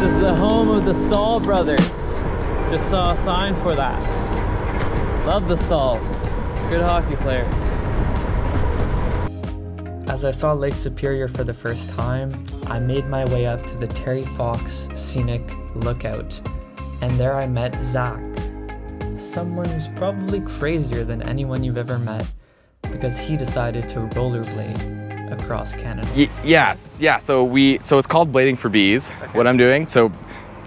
This is the home of the Staal brothers. Just saw a sign for that. Love the Staals. Good hockey players. As I saw Lake Superior for the first time, I made my way up to the Terry Fox Scenic Lookout, and there I met Zach, someone who's probably crazier than anyone you've ever met because he decided to rollerblade across Canada. Y- yes, yeah. So we, so it's called blading for bees. What I'm doing, so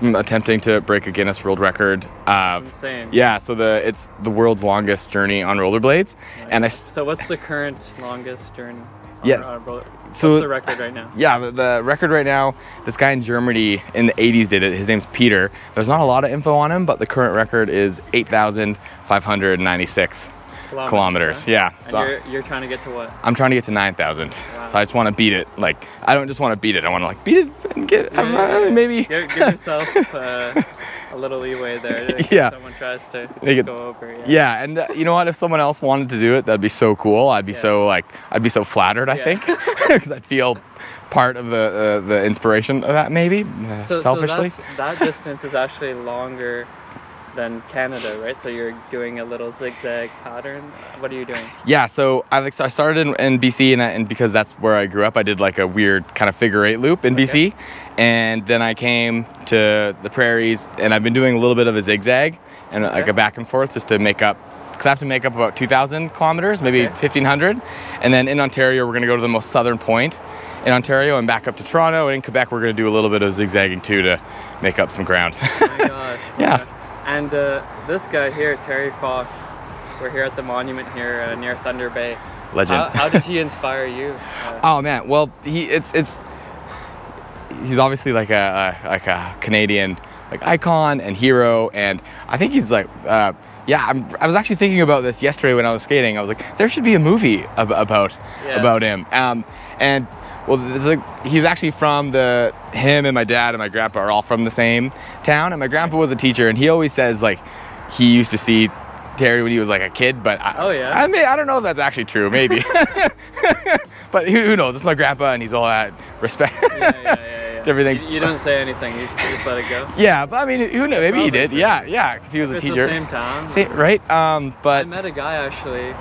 I'm attempting to break a Guinness World Record. Uh, insane. Yeah. So the it's the world's longest journey on rollerblades, and I. So what's the current longest journey? Yes. on a roller- What's So the record right now? Yeah, the, the record right now, this guy in Germany in the 80s did it. His name's Peter. There's not a lot of info on him, but the current record is 8,596 kilometers. huh? Yeah. And So you're, you're trying to get to what? I'm trying to get to 9,000. So I just want to beat it. Like, I don't just want to beat it. I want to like beat it and get uh, maybe. Give, give yourself uh, a little leeway there. Yeah. Someone tries to go over. Yeah. Yeah, and uh, you know what? If someone else wanted to do it, that'd be so cool. I'd be so like, I'd be so flattered. I Yeah. think, because I'd feel part of the uh, the inspiration of that. Maybe uh, So, selfishly. so that distance is actually longer than Canada, right? So you're doing a little zigzag pattern. What are you doing? Yeah, so I like so I started in, in BC and, I, and because that's where I grew up, I did like a weird kind of figure eight loop in BC, and then I came to the prairies and I've been doing a little bit of a zigzag and like a back and forth just to make up because I have to make up about 2,000 kilometers, maybe Okay. 1,500, and then in Ontario we're gonna go to the most southern point in Ontario and back up to Toronto, and in Quebec we're gonna do a little bit of zigzagging too to make up some ground. Oh my gosh. Yeah. And uh, this guy here, Terry Fox, we're here at the monument here uh, near Thunder Bay. Legend. How, how did he inspire you? Uh, Oh man, well he it's it's he's obviously like a, a like a Canadian like icon and hero, and I think he's like uh, yeah. I'm, I was actually thinking about this yesterday when I was skating. I was like, there should be a movie ab- about Yeah. about him. Um, and well, like, he's actually from the him and my dad and my grandpa are all from the same town, and my grandpa was a teacher, and he always says like he used to see Terry when he was like a kid, but I, Oh, yeah? I mean I don't know if that's actually true, maybe. but who, who knows? It's my grandpa, and he's all that respect. Yeah, yeah, yeah. Everything. You, you don't say anything. You, just let it go. Yeah, but I mean, who knows? Maybe he did. true. Yeah, yeah. If he was If a it's the teacher. same town. Sa- right? Um, but I met a guy actually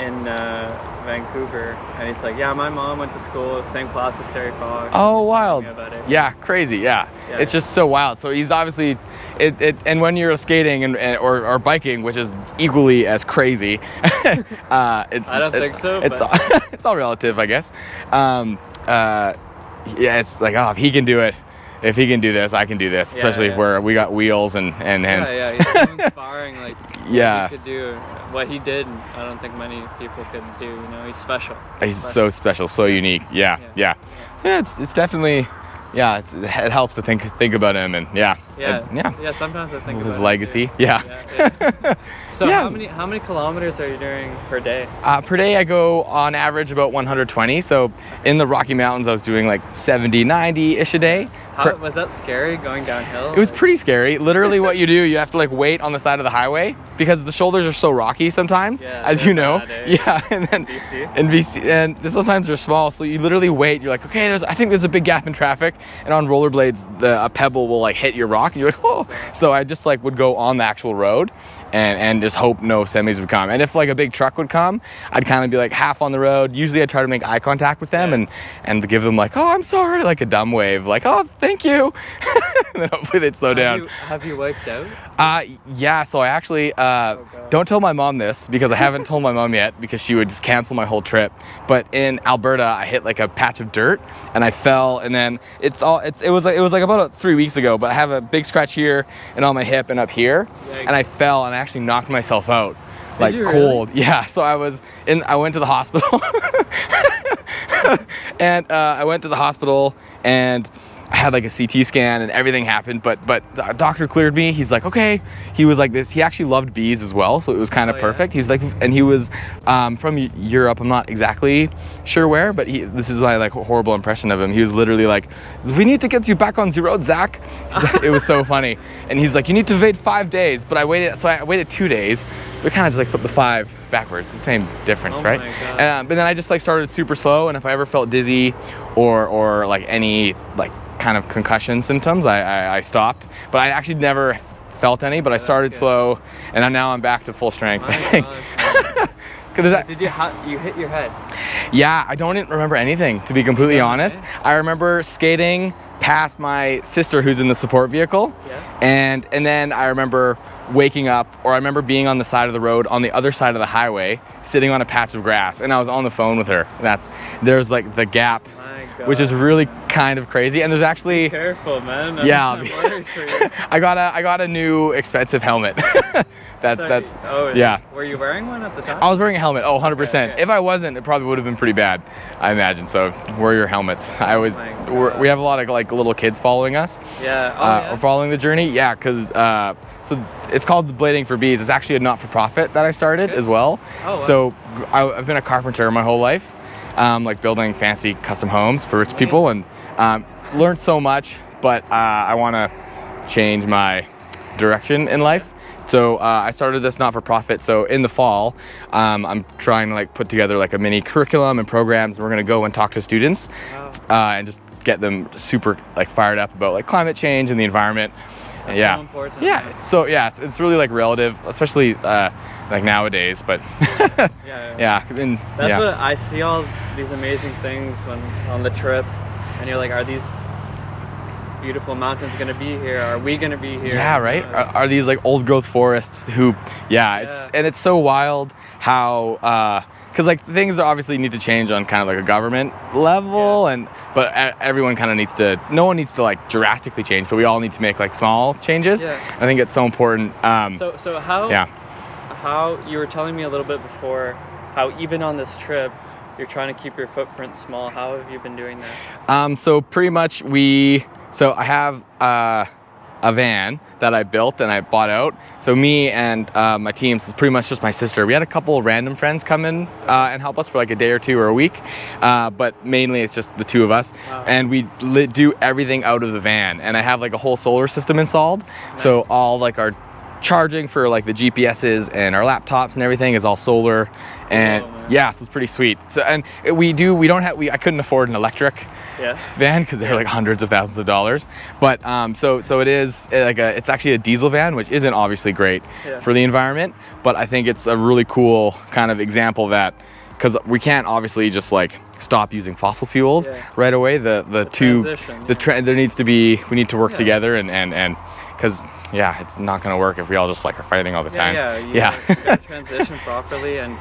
in uh, Vancouver, and he's like, "Yeah, my mom went to school, same class as Terry Fox." oh, wild. Yeah, crazy. Yeah. Yeah. it's just so wild. So he's obviously, it, it and when you're skating and, and or, or biking, which is equally as crazy. uh, it's I don't it's, think so, It's all, it's all relative, I guess. Um, uh, yeah, it's like oh, if he can do it, if he can do this, I can do this. Yeah, Especially if we're we got wheels and and and yeah, yeah, he's so inspiring. Like, Yeah. what he could do what he did. I don't think many people could do. You know, he's special. he's so special, so unique. Yeah, yeah. So yeah, it's, it's definitely yeah, it's, it helps to think think about him and yeah, Yeah, yeah. yeah. Sometimes I think His it, legacy, yeah. yeah. So Yeah. how many how many kilometers are you doing per day? Uh, per day, I go on average about 120. So in the Rocky Mountains, I was doing like 70, 90 ish a day. How, was that scary going downhill? It was pretty scary. Literally, what you do, you have to like wait on the side of the highway because the shoulders are so rocky sometimes, Yeah, as you know. eh? Yeah, and then in BC, and sometimes they're small, so you literally wait. You're like, okay, there's, I think there's a big gap in traffic, and on rollerblades, the a pebble will like hit your rock, and you're like, oh. So I just like would go on the actual road, and and just hope no semis would come. And if like a big truck would come, I'd kind of be like half on the road. Usually, I try to make eye contact with them and and give them like, oh, I'm sorry, like a dumb wave, like, oh, thank you. and then hopefully they'd slow have down. You, have you wiped out? Uh, yeah, so I actually, uh, don't tell my mom this because I haven't told my mom yet because she would just cancel my whole trip. But in Alberta, I hit like a patch of dirt and I fell and then it's all, it's, it was like, it was like about three weeks ago, but I have a big scratch here and on my hip and up here and I fell and I actually knocked myself out. Like you really? cold, yeah. So I was in. I went to the hospital, and uh, I went to the hospital, and I had like a CT scan, and everything happened. But but the doctor cleared me. He's like, okay. He was like this. He actually loved bees as well, so it was kind of perfect. He's like, and he was um, from Europe. I'm not exactly sure where, but he, this is my like horrible impression of him. He was literally like, we need to get you back on the road, Zach. it was so funny. And he's like, you need to wait five days. But I waited, so I waited two days. But kind of just like flip the five backwards. The same difference, Oh right? Um, but then I just like started super slow, and if I ever felt dizzy or or like any like kind of concussion symptoms, I, I, I stopped. But I actually never felt any. But I started slow, and then now I'm back to full strength. I. 'Cause that- Did you you hit your head? yeah, I don't remember anything to be completely honest. I remember skating past my sister who's in the support vehicle. And and then I remember waking up or I remember being on the side of the road on the other side of the highway sitting on a patch of grass and I was on the phone with her. And that's there's like the gap which is really kind of crazy and there's actually Careful, man. I'm- Yeah, I'm for you. I got a I got a new expensive helmet. that that's oh, yeah. Were you wearing one at the time? I was wearing a helmet. Oh, 100%. If I wasn't, it probably would have been pretty bad, I imagine. So wear your helmets. I always, we're, we have a lot of like little kids following us. Yeah. Oh, uh, yeah? Or following the journey. Yeah, because uh, so it's called the Blading for Bees. It's actually a not-for-profit that I started as well. Oh, wow. So I, have been a carpenter my whole life, um, like building fancy custom homes for rich people, and um, learned so much. But uh, I want to change my direction in life. So uh, I started this not-for-profit. So in the fall, um, I'm trying to like put together like a mini curriculum and programs. We're gonna go and talk to students uh, and just get them super like fired up about like climate change and the environment. And yeah, so yeah. So yeah, it's, it's really like relative, especially uh, like nowadays. But Yeah, yeah, and, That's yeah. what I see all these amazing things when on the trip, and you're like, are these beautiful mountains gonna be here? Are we gonna be here? Yeah, right. Are, are these like old growth forests who, yeah, it's and it's so wild how, uh, because like things obviously need to change on kind of like a government level, and but everyone kind of needs to. No one needs to like drastically change, but we all need to make like small changes. Yeah. I think it's so important. Um, So, so how? yeah. How you were telling me a little bit before how even on this trip you're trying to keep your footprint small. How have you been doing that? Um, so pretty much we, so I have uh, a van that I built and I bought out. So me and uh, my team, so it's pretty much just my sister. We had a couple of random friends come in uh, and help us for like a day or two or a week, uh, but mainly it's just the two of us. And we do everything out of the van. And I have like a whole solar system installed. So all like our charging for like the GPSs and our laptops and everything is all solar. And yeah, so it's pretty sweet. So and we do we don't have we I couldn't afford an electric Yeah. van because they're like hundreds of thousands of dollars. But um, so so it is uh, like a it's actually a diesel van, which isn't obviously great Yeah. for the environment. But I think it's a really cool kind of example that because we can't obviously just like stop using fossil fuels Yeah. right away. The the, two transition, the trend there needs to be we need to work together and and and because yeah, it's not gonna work if we all just like are fighting all the time. Yeah, yeah. You yeah. Gotta, you gotta transition properly, and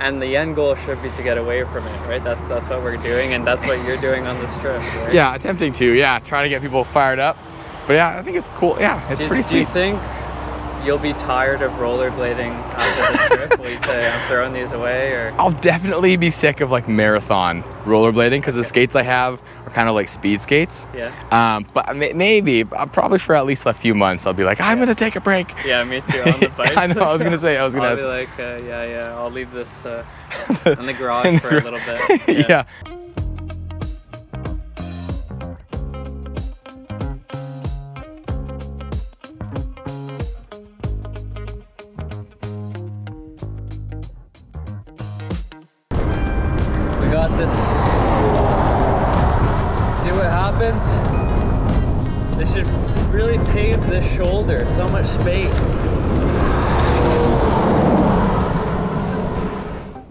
And the end goal should be to get away from it, right? That's that's what we're doing, and that's what you're doing on this trip, right? Yeah, attempting to. Yeah, trying to get people fired up. But yeah, I think it's cool. Yeah, it's do, pretty Do you sweet. think you'll be tired of rollerblading after this trip? Will you say I'm throwing these away, or I'll definitely be sick of like marathon rollerblading because the skates I have kind of like speed skates. Yeah. Um, but maybe, uh, probably for at least a few months, I'll be like, I'm gonna take a break. yeah, me too on the bike. I know. I was gonna say. I was gonna. I'll be like, uh, yeah, yeah. I'll leave this uh, in the garage for a little bit. yeah. We See what happens? They should really pave this shoulder. So much space.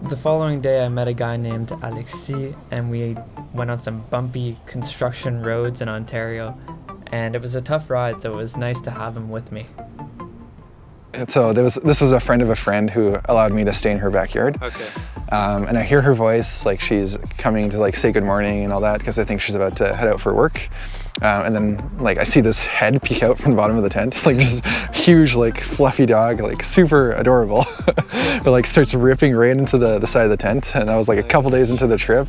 The following day, I met a guy named Alexis, and we went on some bumpy construction roads in Ontario. And it was a tough ride, so it was nice to have him with me. So there was, this was a friend of a friend who allowed me to stay in her backyard. Okay. Um, and I hear her voice, like she's coming to like say good morning and all that, because I think she's about to head out for work. Um, and then like I see this head peek out from the bottom of the tent, like just huge, like fluffy dog, like super adorable. but like starts ripping right into the, the side of the tent. And I was like a couple days into the trip.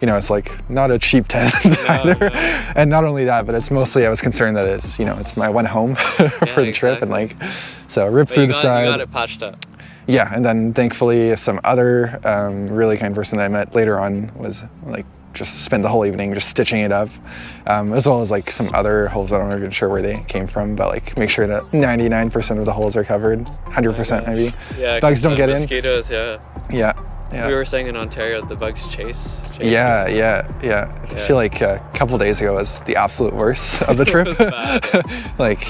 You know, it's like not a cheap tent either. And not only that, but it's mostly I was concerned that it's, you know, it's my one home for the trip and like so rip But through the got, side. you got it patched up. Yeah, and then thankfully some other um, really kind person that I met later on was like just spent the whole evening just stitching it up, um, as well as like some other holes. I'm not even sure where they came from, but like make sure that 99% of the holes are covered, 100% maybe. Yeah, bugs don't get in. Mosquitoes, yeah. Yeah, yeah. We were saying in Ontario, the bugs chase. chase Yeah, you. yeah, yeah, I feel like a couple days ago was the absolute worst of the It trip. was bad, like,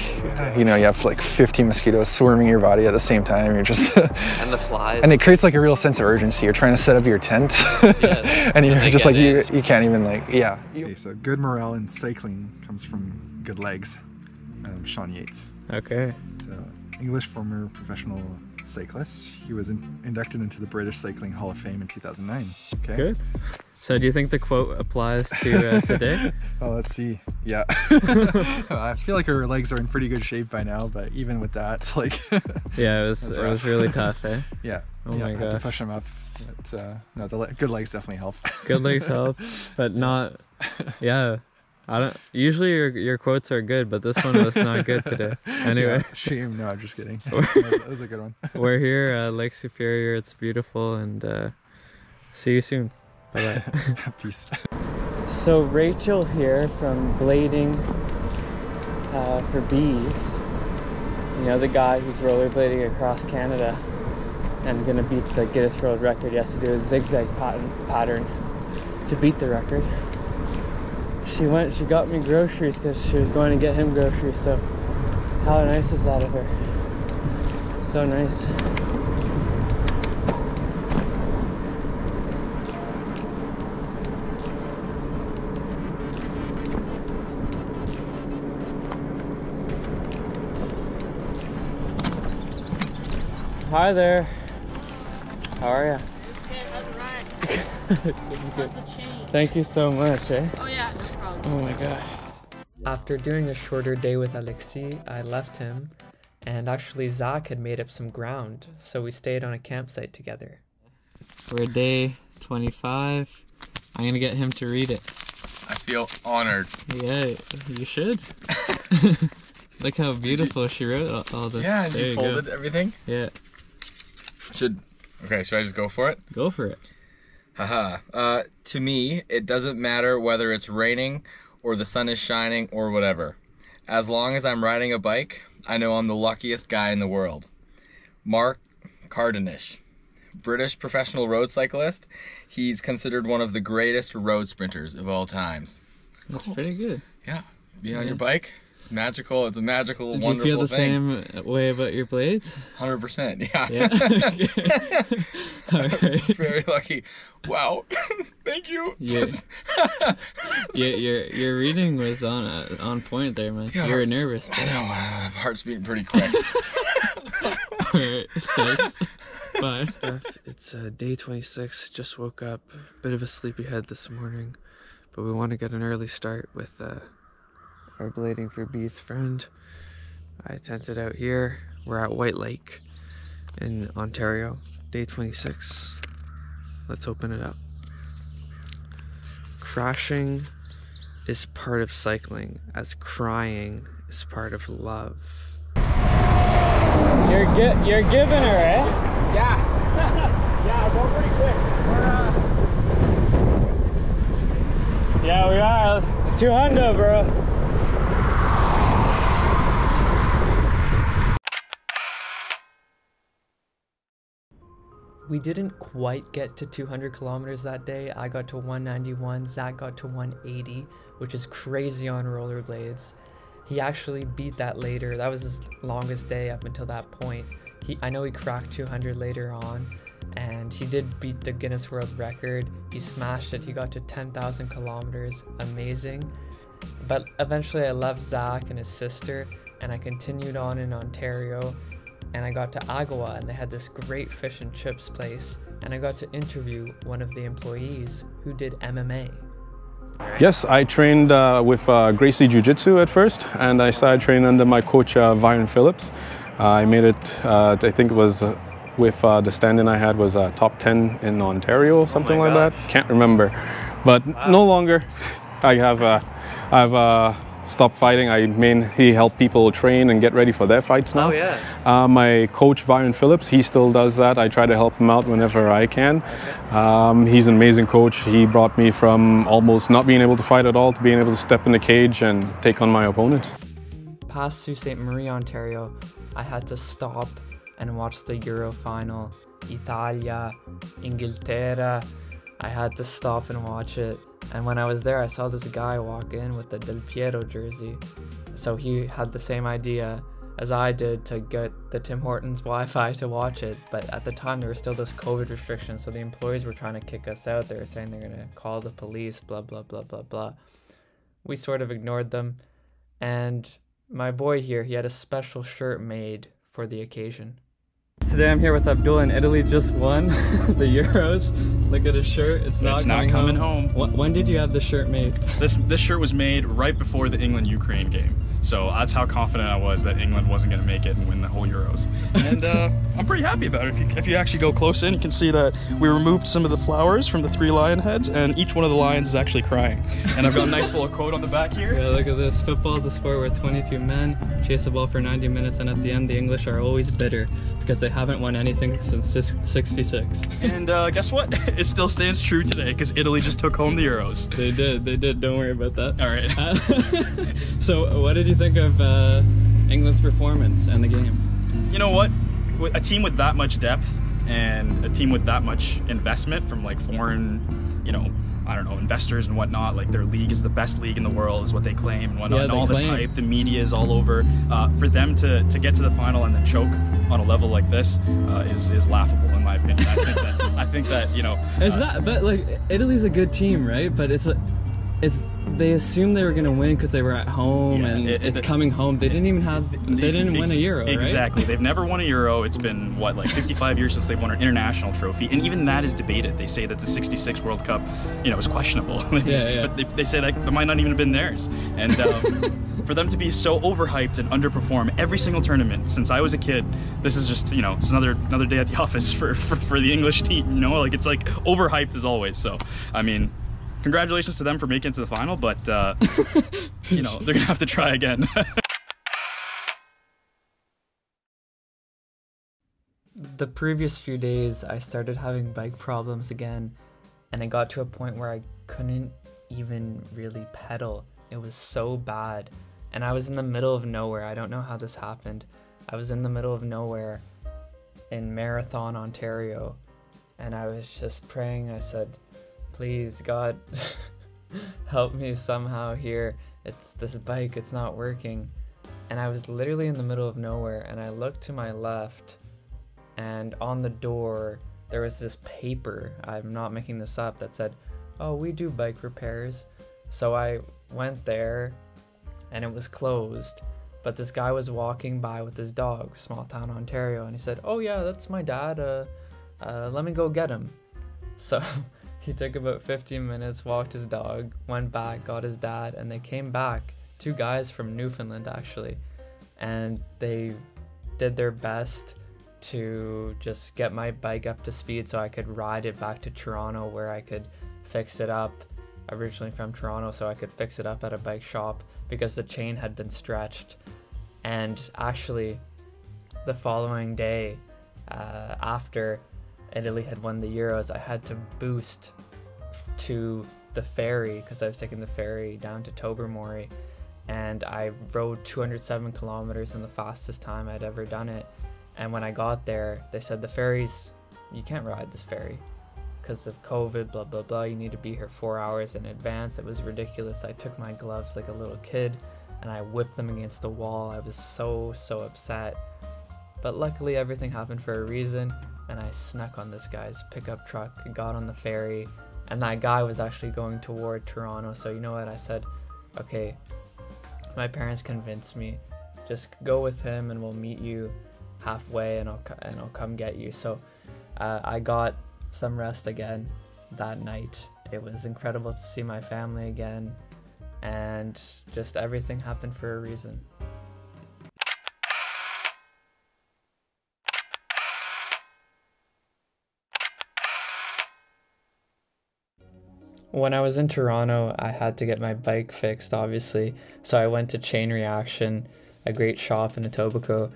you know, you have like 50 mosquitoes swarming your body at the same time. You're just And the flies. and it creates like a real sense of urgency. You're trying to set up your tent, and you're just get like you, you can't even like yeah. Okay, so good morale in cycling comes from good legs. Um, Sean Yates. Okay. So English former professional cyclist. He was in, inducted into the British Cycling Hall of Fame in 2009. Okay. Good. So do you think the quote applies to uh, today? oh, let's see. Yeah. I feel like our legs are in pretty good shape by now, but even with that, like. Yeah, it was- it was really tough, eh? yeah. Oh yeah, my I had to push them up. But, uh, no, the le- good legs definitely help. Good legs help, but not. Yeah, I don't. Usually your your quotes are good, but this one was not good today. Anyway. Yeah, shame. No, I'm just kidding. That, was, that was a good one. We're here, uh, Lake Superior. It's beautiful, and uh, see you soon. Bye bye. Peace. So Rachel here from Blading uh, for Bees. You know the guy who's rollerblading across Canada and gonna beat the Guinness World Record. He has to do a zigzag pattern to beat the record. She went. She got me groceries because she was going to get him groceries. So how nice is that of her? So nice. Hi there. How are ya? Thank you so much, eh? Oh yeah. Oh my gosh. After doing a shorter day with Alexis, I left him, and actually Zach had made up some ground, so we stayed on a campsite together. We're day 25. I'm gonna get him to read it. I feel honored. Yeah, you should. Look how beautiful she wrote all, all this. Yeah, and There you go. folded everything. Yeah. Should okay? Should I just go for it? Go for it. Haha. Uh, to me, it doesn't matter whether it's raining or the sun is shining or whatever. As long as I'm riding a bike, I know I'm the luckiest guy in the world. Mark Cavendish, British professional road cyclist. He's considered one of the greatest road sprinters of all times. That's pretty good. Yeah. Being on Yeah. your bike, magical. It's a magical, Do you feel the thing. same way about your blades? Hundred percent. Yeah. Yeah. Alright. Very lucky. Wow. Thank you. Yeah. yeah, your your reading was on uh, on point there, man. Yeah, you were nervous. I know. Uh, heart's beating pretty quick. Alright, thanks. Bye. Stuff. It's uh, day 26. Just woke up. Bit of a sleepyhead this morning, but we want to get an early start with uh, our blading for Bees' friend. I tented out here. We're at White Lake in Ontario. Day 26. Let's open it up. Crashing is part of cycling, as crying is part of love. You're gi- you're giving her, eh? Yeah. yeah, we're going pretty quick. We're, uh... Yeah, we are. Let's, 200, bro. We didn't quite get to 200 kilometers that day. I got to 191, Zach got to 180, which is crazy on rollerblades. He actually beat that later. That was his longest day up until that point. He, I know he cracked 200 later on, and he did beat the Guinness World Record. He smashed it. He got to 10,000 kilometers. Amazing. But eventually, I left Zach and his sister, and I continued on in Ontario. And I got to Agawa, and they had this great fish and chips place. And I got to interview one of the employees who did MMA. Yes, I trained uh, with uh, Gracie Jiu Jitsu at first, and I started training under my coach, uh, Byron Phillips. Uh, I made it, uh, I think it was uh, with uh, the stand-in I had was uh, top 10 in Ontario or something like that. Can't remember, but no longer. I have, uh, I've uh, stopped fighting. I mainly help people train and get ready for their fights now. Oh, yeah. Uh, my coach, Byron Phillips, he still does that. I try to help him out whenever I can. Um, he's an amazing coach. He brought me from almost not being able to fight at all to being able to step in the cage and take on my opponents. Past Sault Ste. Marie, Ontario, I had to stop and watch the Euro final. Italia, Inglaterra. I had to stop and watch it. And when I was there, I saw this guy walk in with the Del Piero jersey. So he had the same idea as I did to get the Tim Hortons Wi Fi to watch it. But at the time, there were still those COVID restrictions. So the employees were trying to kick us out. They were saying they're going to call the police, blah, blah, blah, blah, blah. We sort of ignored them. And my boy here, he had a special shirt made for the occasion. Today I'm here with Abdul and Italy just won the Euros. Look at his shirt. It's not, It's not coming home. Wh- When did you have this shirt made? This this shirt was made right before the England Ukraine game, so that's how confident I was that England wasn't going to make it and win the whole Euros. And uh, I'm pretty happy about it. If you, if you actually go close in, you can see that we removed some of the flowers from the three lion heads, and each one of the lions is actually crying. And I've got a nice little quote on the back here. Yeah, look at this. Football is a sport where 22 men chase the ball for 90 minutes, and at the end, the English are always bitter because they haven't won anything since 66. And uh, guess what? It still stands true today because Italy just took home the Euros. They did, they did. Don't worry about that. All right. Uh, so, what did you think of uh, England's performance and the game? you know what? With a team with that much depth and a team with that much investment from like foreign, you know, I don't know, investors and whatnot, like their league is the best league in the world, is what they claim and whatnot. Yeah, and all this hype, the media is all over. Uh, for them to, to get to the final and then choke on a level like this uh, is is laughable in my opinion. I think that I think that you know. It's uh, not, but like Italy's a good team, right? But it's a, it's they assumed they were gonna win because they were at home Yeah, and it- it's it- coming home. They didn't even have, they didn't win a Euro, right? Exactly. They've never won a Euro. It's been what like 55 years since they've won an international trophy, and even that is debated. They say that the '66 World Cup, you know, is questionable. Yeah, yeah. but they, they say that that might not even have been theirs. And um, for them to be so overhyped and underperform every single tournament since I was a kid, this is just you know it's another another day at the office for for, for the English team. You know, like it's like overhyped as always. So I mean. Congratulations to them for making it to the final, but uh, you know they're gonna have to try again. The previous few days, I started having bike problems again, and it got to a point where I couldn't even really pedal. It was so bad. And I was in the middle of nowhere. I don't know how this happened. I was in the middle of nowhere in Marathon, Ontario, and I was just praying. I said, Please, God, help me somehow here. It's this bike, it's not working. And I was literally in the middle of nowhere, and I looked to my left, and on the door, there was this paper. I'm not making this up that said, Oh, we do bike repairs. So I went there, and it was closed. But this guy was walking by with his dog, small town Ontario, and he said, "Oh yeah, that's my dad. Uh, uh, let me go get him. So he took about 15 minutes, walked his dog, went back, got his dad, and they came back. Two guys from Newfoundland, actually. And they did their best to just get my bike up to speed so I could ride it back to Toronto where I could fix it up. Originally from Toronto, so I could fix it up at a bike shop because the chain had been stretched. And actually, the following day, uh, after Italy had won the Euros, I had to boost to the ferry because I was taking the ferry down to Tobermory and I rode 207 kilometers in the fastest time I'd ever done it. And when I got there, they said the ferries, you can't ride this ferry because of COVID, blah, blah, blah. You need to be here four hours in advance. It was ridiculous. I took my gloves like a little kid and I whipped them against the wall. I was so, so upset. But luckily, everything happened for a reason, and I snuck on this guy's pickup truck, got on the ferry, and that guy was actually going toward Toronto. So, you know what? I said, okay, my parents convinced me, just go with him and we'll meet you halfway and I'll, and I'll come get you. So, uh, I got some rest again that night. It was incredible to see my family again, and just everything happened for a reason. When I was in Toronto, I had to get my bike fixed, obviously. So I went to Chain Reaction, a great shop in Etobicoke,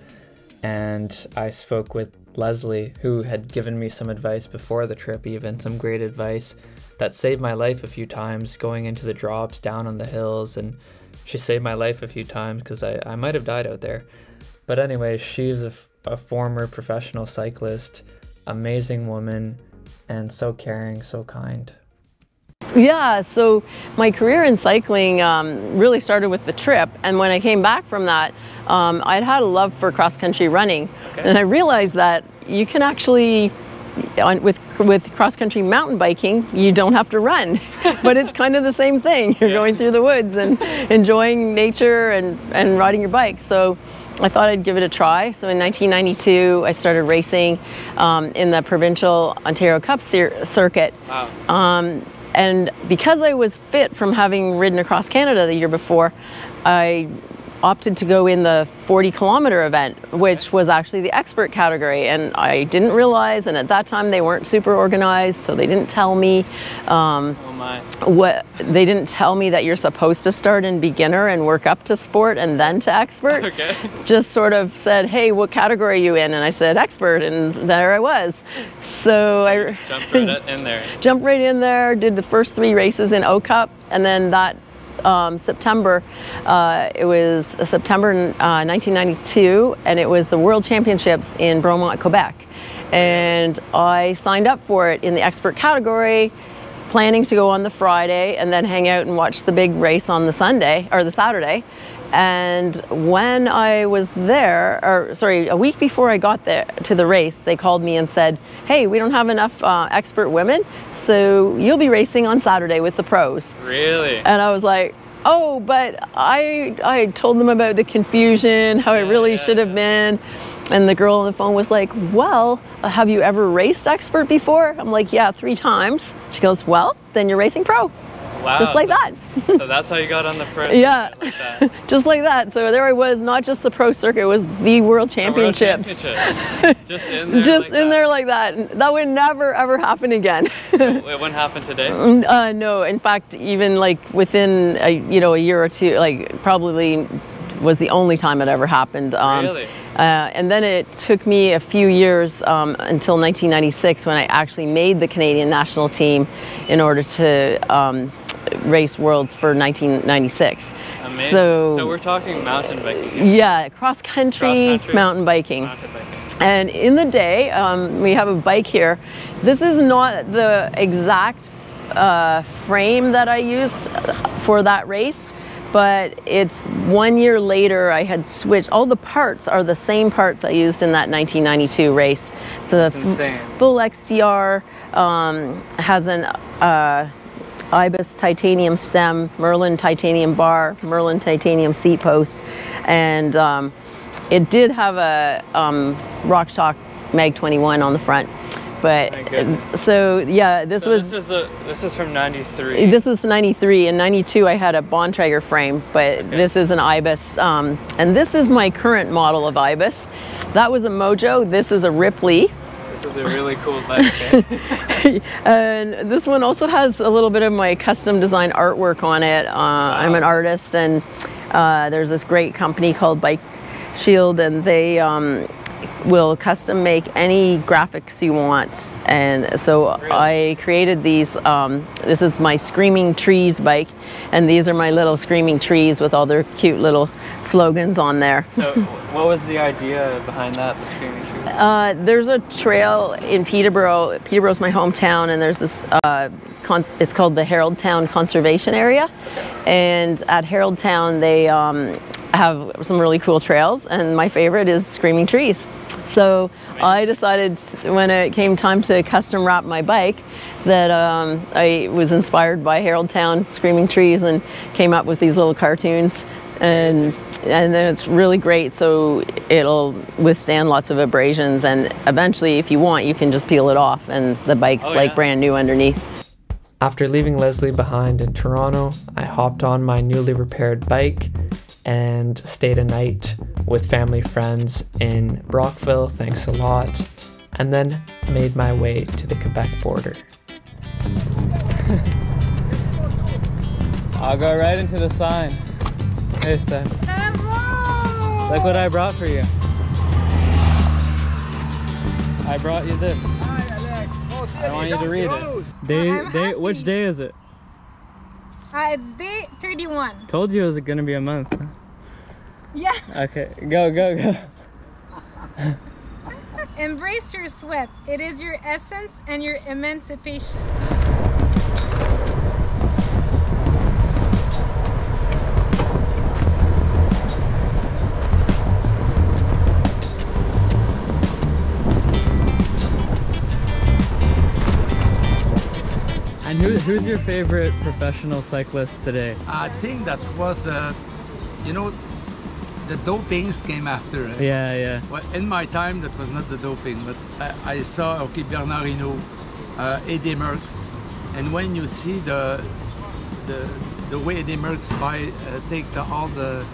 and I spoke with Leslie, who had given me some advice before the trip, even some great advice that saved my life a few times going into the drops down on the hills. And she saved my life a few times because I, I might have died out there. But anyway, she's a, a former professional cyclist, amazing woman, and so caring, so kind. Yeah, so my career in cycling um, really started with the trip, and when I came back from that, um, I'd had a love for cross country running, okay. and I realized that you can actually, on, with with cross country mountain biking, you don't have to run, but it's kind of the same thing. You're going through the woods and enjoying nature and and riding your bike. So. I thought I'd give it a try. So in 1992, I started racing um, in the provincial Ontario Cup cir circuit. Wow. Um, and because I was fit from having ridden across Canada the year before, I opted to go in the 40 kilometer event, which was actually the expert category. And I didn't realize, and at that time they weren't super organized, so they didn't tell me um, oh what they didn't tell me that you're supposed to start in beginner and work up to sport and then to expert. Okay. Just sort of said, hey, what category are you in? And I said expert, and there I was. So I jumped right in there. Jumped right in there, did the first three races in O Cup, and then that um, September. Uh, it was September uh, 1992, and it was the World Championships in Bromont, Quebec. And I signed up for it in the expert category, planning to go on the Friday and then hang out and watch the big race on the Sunday or the Saturday. And when I was there, or sorry, a week before I got there to the race, they called me and said, "Hey, we don't have enough uh, expert women, so you'll be racing on Saturday with the pros." Really? And I was like, "Oh, but I I told them about the confusion, how yeah, it really yeah, should have yeah. been." And the girl on the phone was like, Well, have you ever raced expert before? I'm like, Yeah, three times. She goes, Well, then you're racing pro. Wow. Just like so, that. so that's how you got on the pro. Yeah. Like just like that. So there I was, not just the pro circuit, it was the world championships. The world championships. just in there. Just like in that. there like that. That would never ever happen again. it wouldn't happen today. Uh, no. In fact, even like within a, you know a year or two, like probably was the only time it ever happened. Um, really? Uh, and then it took me a few years um, until 1996 when I actually made the Canadian national team in order to um, race worlds for 1996. Amazing. So, so we're talking mountain biking. Yeah, cross country, cross -country mountain biking. Mountain biking. And in the day, um, we have a bike here. This is not the exact uh, frame that I used for that race, but it's one year later I had switched. All the parts are the same parts I used in that 1992 race. So the full XTR um, has an uh, Ibis titanium stem, Merlin titanium bar, Merlin titanium seat post, and um, it did have a um, Rock Mag 21 on the front. But so yeah, this So was This is the. This is from '93. this was 93 and 92 I had a Bontrager frame, but this is an Ibis. Um, and this is my current model of Ibis. That was a Mojo, this is a Ripley. This is a really cool bike. eh? and this one also has a little bit of my custom design artwork on it. Uh, I'm an artist, and uh, there's this great company called Bike Shield, and they um, will custom make any graphics you want. And so I created these. Um, this is my Screaming Trees bike, and these are my little Screaming Trees with all their cute little slogans on there. so, what was the idea behind that? The screaming tree. Uh, there's a trail in Peterborough. Peterborough's my hometown, and there's this. Uh, it's called the Harold Town Conservation Area, and at Harold Town they um, have some really cool trails, and my favorite is Screaming Trees. So I decided when it came time to custom wrap my bike that um, I was inspired by Harold Town Screaming Trees and came up with these little cartoons and and then it's really great so it'll withstand lots of abrasions and eventually if you want you can just peel it off and the bike's Oh, like brand new underneath After leaving Leslie behind in Toronto, I hopped on my newly repaired bike and stayed a night with family friends in Brockville, thanks a lot, and then made my way to the Quebec border. I'll go right into the sign. Hey, Steph. Look what I brought for you. I brought you this. I want you to read it. Day, day, which day is it? Uh, it's day 31. Told you it was gonna be a month. Yeah. Okay, go, go, go. Embrace your sweat. It is your essence and your emancipation. Who, who's your favorite professional cyclist today? I think that was, uh, you know, the dopings came after. eh? Yeah, yeah. Well, in my time, that was not the doping, but I, I saw, okay, Bernard Hinault, uh, Eddie Merckx, and when you see the the, the way Eddie Merckx by, uh, take the, all the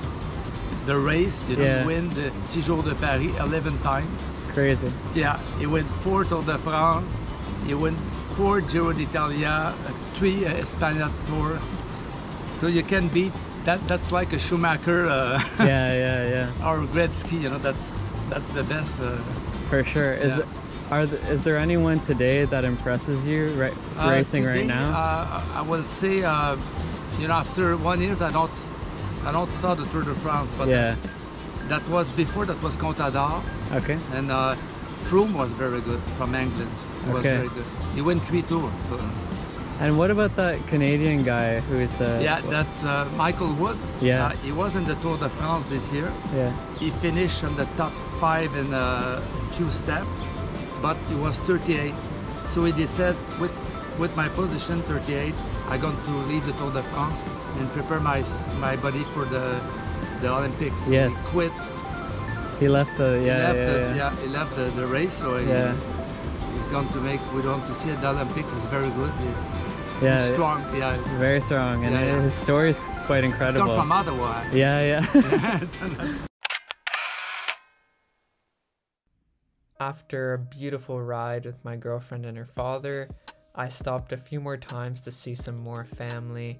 the race, you know, Yeah. win the Six Jours de Paris 11 times. Crazy. Yeah, he went four Tour de France, he went four Giro d'Italia, three uh, Espana Tour. So you can beat that. That's like a Schumacher. Uh, Yeah, yeah, yeah. or Gretzky. You know, that's that's the best. Uh, For sure. Is Yeah. th- are is there anyone today that impresses you right uh, racing right now? Uh, I will say, uh, you know, after one year, I don't, I don't start the Tour de France, but Yeah. that was before. That was Contador. Okay. And uh, Froome was very good from England. He was Okay. very good. He won three tours. So. And what about that Canadian guy who's uh Yeah, that's uh, Michael Woods. Yeah. Uh, he was in the Tour de France this year. Yeah. He finished in the top five in a few steps, but he was 38. So he decided, with with my position 38, I got to leave the Tour de France and prepare my my body for the the Olympics. Yes. He quit. he left the he yeah left yeah, the, yeah. he left the, the race. So he, Yeah. He's going to make. We want to see at the Olympics. It's very good. He- Yeah, he's strong. Yeah. Very strong, and Yeah, yeah. his story is quite incredible. come from Ottawa. Yeah, yeah. After a beautiful ride with my girlfriend and her father, I stopped a few more times to see some more family,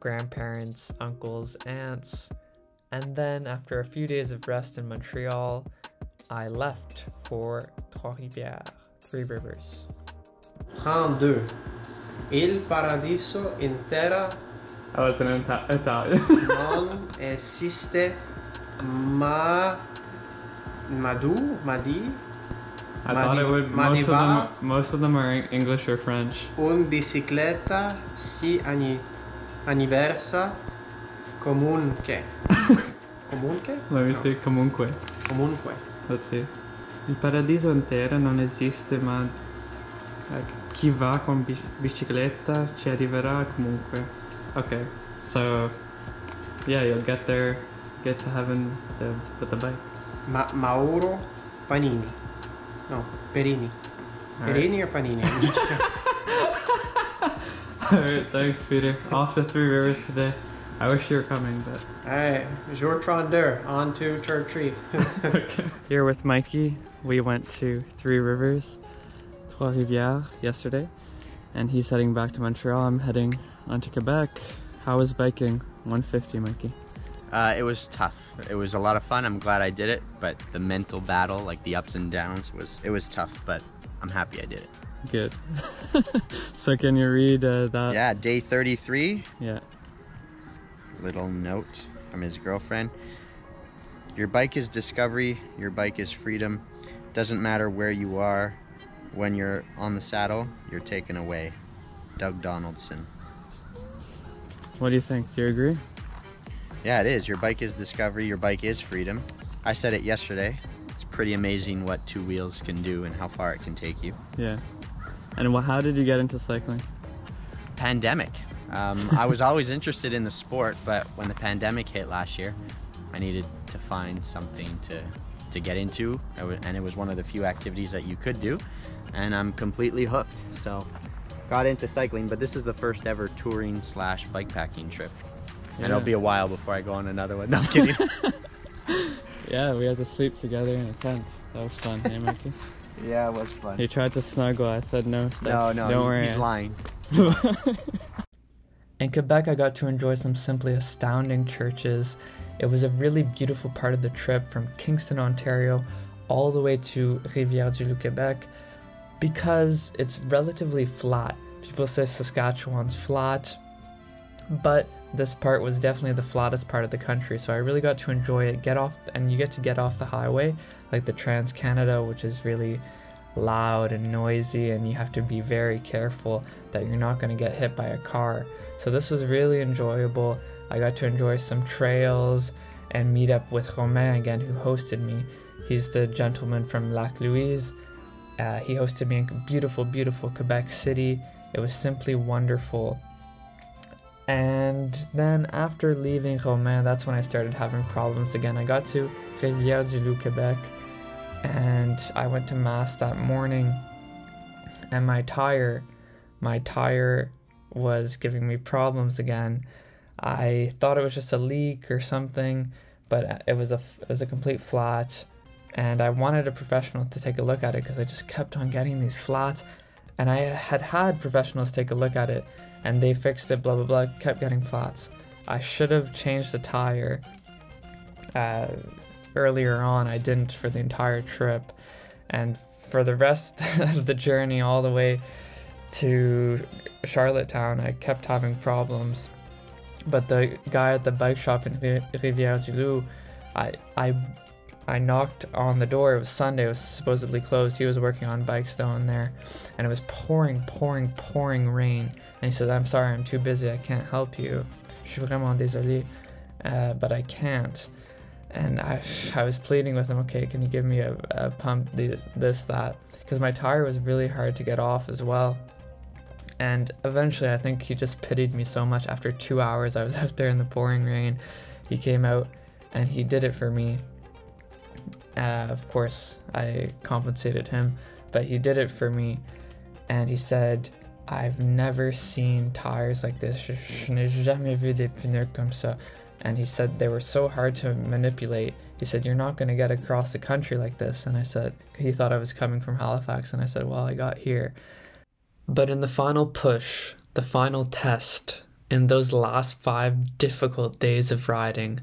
grandparents, uncles, aunts, and then after a few days of rest in Montreal, I left for Trois-Rivières, Three Rivers. 32. Il paradiso in terra I was in Ita- Italian. non esiste ma Madu Madi I thought it would. ma Most di of them, most of them are English or French. un bicicletta si ani, anniversa comunque comunque Let me see. Comunque. comunque Let's see. Il paradiso in terra non esiste, ma eh, chi va con bicicletta ci arriverà comunque. Okay, so yeah, you'll get there, get to heaven with the, with the bike. ma, Mauro Panini no Perini Perini or panini? Alright, thanks, Peter. Off to Three Rivers today. I wish you were coming, but. Alright, jour 32, on to turn three. Here with Mikey, we went to Three Rivers, Trois Rivières, yesterday, and he's heading back to Montreal. I'm heading on to Quebec. How was biking? 150, Mikey. Uh, it was tough. It was a lot of fun. I'm glad I did it, but the mental battle, like the ups and downs, was it was tough. But I'm happy I did it. Good. so can you read uh, that? Yeah, day 33. Yeah. Little note from his girlfriend. Your bike is discovery. Your bike is freedom. Doesn't matter where you are. When you're on the saddle, you're taken away. Doug Donaldson. What do you think? Do you agree? Yeah, it is. Your bike is discovery. Your bike is freedom. I said it yesterday. It's pretty amazing what two wheels can do and how far it can take you. Yeah. And how did you get into cycling? Pandemic. Um, I was always interested in the sport, but when the pandemic hit last year, I needed to find something to to get into, and it was one of the few activities that you could do, and I'm completely hooked. So, got into cycling, but this is the first ever touring slash bikepacking trip, and it'll be a while before I go on another one. No I'm kidding. Yeah, we had to sleep together in a tent. That was fun, hey Mikey? yeah, it was fun. He tried to snuggle. I said no, Steph. No, no, don't he- worry. he's lying. In Quebec, I got to enjoy some simply astounding churches. It was a really beautiful part of the trip from Kingston, Ontario, all the way to Rivière-du-Loup, Quebec, because it's relatively flat. People say Saskatchewan's flat, but this part was definitely the flattest part of the country, so I really got to enjoy it. Get off, and you get to get off the highway, like the Trans Canada, which is really loud and noisy, and you have to be very careful that you're not going to get hit by a car. So this was really enjoyable. I got to enjoy some trails and meet up with Romain again, who hosted me. He's the gentleman from Lac Louise. Uh, he hosted me in beautiful, beautiful Quebec City. It was simply wonderful. And then after leaving Romain, that's when I started having problems again. I got to Rivière-du-Loup, Quebec, and I went to mass that morning. And my tire, my tire was giving me problems again. I thought it was just a leak or something, but it was a it was a complete flat. And I wanted a professional to take a look at it because I just kept on getting these flats. And I had had professionals take a look at it, and they fixed it. Blah blah blah. Kept getting flats. I should have changed the tire uh, earlier on. I didn't for the entire trip, and for the rest of the journey, all the way to Charlottetown, I kept having problems. But the guy at the bike shop in Ri- Rivière-du-Loup, I I I knocked on the door. It was Sunday. It was supposedly closed. He was working on bikes down there, and it was pouring, pouring, pouring rain. And he said, "I'm sorry, I'm too busy. I can't help you. Je suis vraiment désolé, uh, but I can't." And I, I was pleading with him, okay, can you give me a, a pump, this that? Because my tire was really hard to get off as well. And eventually, I think he just pitied me so much. After two hours, I was out there in the pouring rain. He came out and he did it for me. Uh, of course, I compensated him, but he did it for me. And he said, I've never seen tires like this. Je, n'ai jamais vu des pneus comme ça. And he said they were so hard to manipulate. He said, You're not going to get across the country like this. And I said, He thought I was coming from Halifax. And I said, Well, I got here. But in the final push, the final test, in those last five difficult days of riding,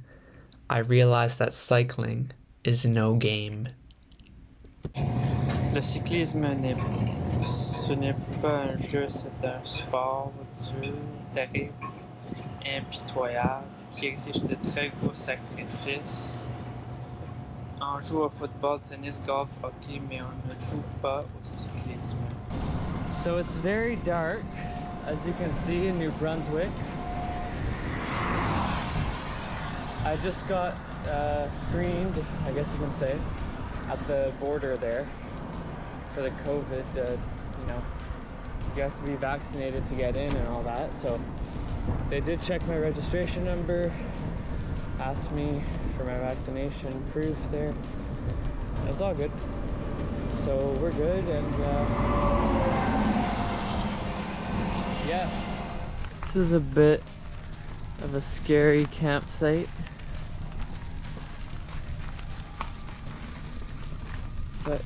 I realized that cycling is no game. Le cyclisme n'est ce n'est pas un jeu, c'est un sport dur, terrible, impitoyable, qui exige de très gros sacrifices. On joue au football, tennis, golf, hockey, mais on ne joue pas au cyclisme. So it's very dark, as you can see in New Brunswick. I just got uh, screened, I guess you can say, at the border there for the COVID. Uh, you know, you have to be vaccinated to get in and all that. So they did check my registration number, asked me for my vaccination proof there. It was all good. so we're good and uh, yeah. This is a bit of a scary campsite. But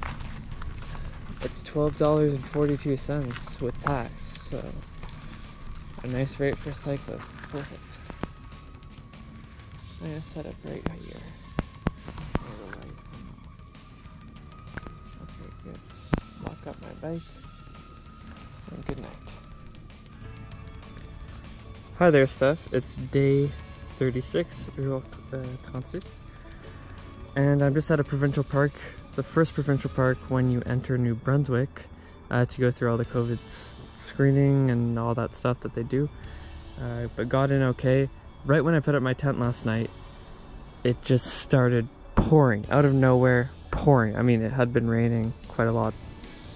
it's $12.42 with tax, so a nice rate for cyclists. It's perfect. I'm gonna set up right here. Okay, good. Lock up my bike. And good night. Hi there, Steph. It's day 36, Rock uh, Francis. And I'm just at a provincial park, the first provincial park when you enter New Brunswick uh, to go through all the COVID screening and all that stuff that they do. Uh, but got in okay. Right when I put up my tent last night, it just started pouring out of nowhere, pouring. I mean, it had been raining quite a lot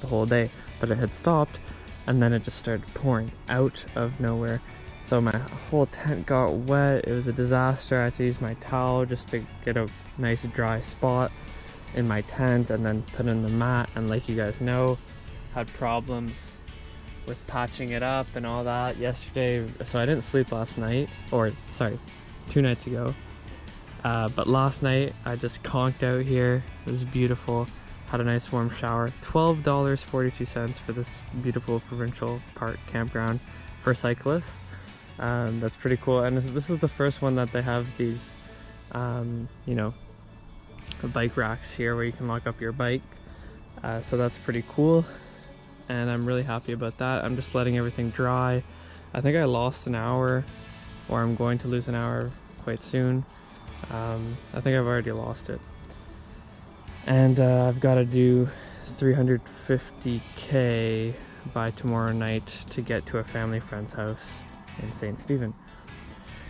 the whole day, but it had stopped and then it just started pouring out of nowhere. So my whole tent got wet. It was a disaster. I had to use my towel just to get a nice dry spot in my tent and then put in the mat. And like you guys know, had problems with patching it up and all that yesterday. So I didn't sleep last night, or sorry, two nights ago. Uh, but last night I just conked out here. It was beautiful. Had a nice warm shower. $12.42 for this beautiful provincial park campground for cyclists. Um, that's pretty cool. And this, is the first one that they have these, um, you know, bike racks here where you can lock up your bike. Uh, so that's pretty cool. And I'm really happy about that. I'm just letting everything dry. I think I lost an hour or I'm going to lose an hour quite soon. Um, I think I've already lost it. And uh, I've got to do 350k by tomorrow night to get to a family friend's house in St. Stephen.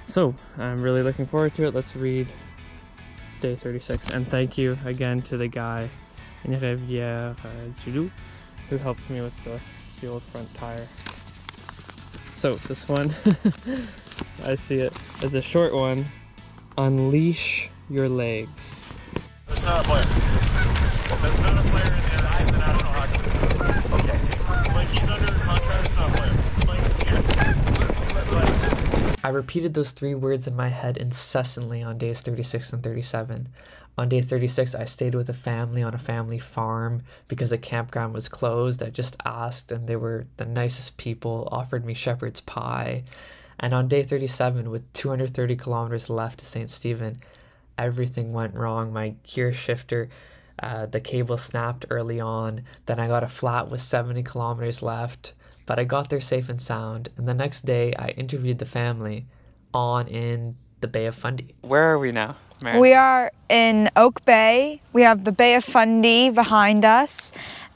So I'm really looking forward to it. Let's read day 36. And thank you again to the guy who helped me with the, the old front tire. So this one, I see it as a short one. Unleash your legs. That's not a player. That's not a player in the National Hockey. Okay. Like he's under contract, not a player. I repeated those three words in my head incessantly on days 36 and 37. On day 36, I stayed with a family on a family farm because the campground was closed. I just asked, and they were the nicest people, offered me shepherd's pie. And on day 37, with 230 kilometers left to St. Stephen, everything went wrong. My gear shifter, uh, the cable snapped early on. Then I got a flat with 70 kilometers left, but I got there safe and sound. And the next day, I interviewed the family on in the Bay of Fundy. Where are we now? We are in Oak Bay. We have the Bay of Fundy behind us,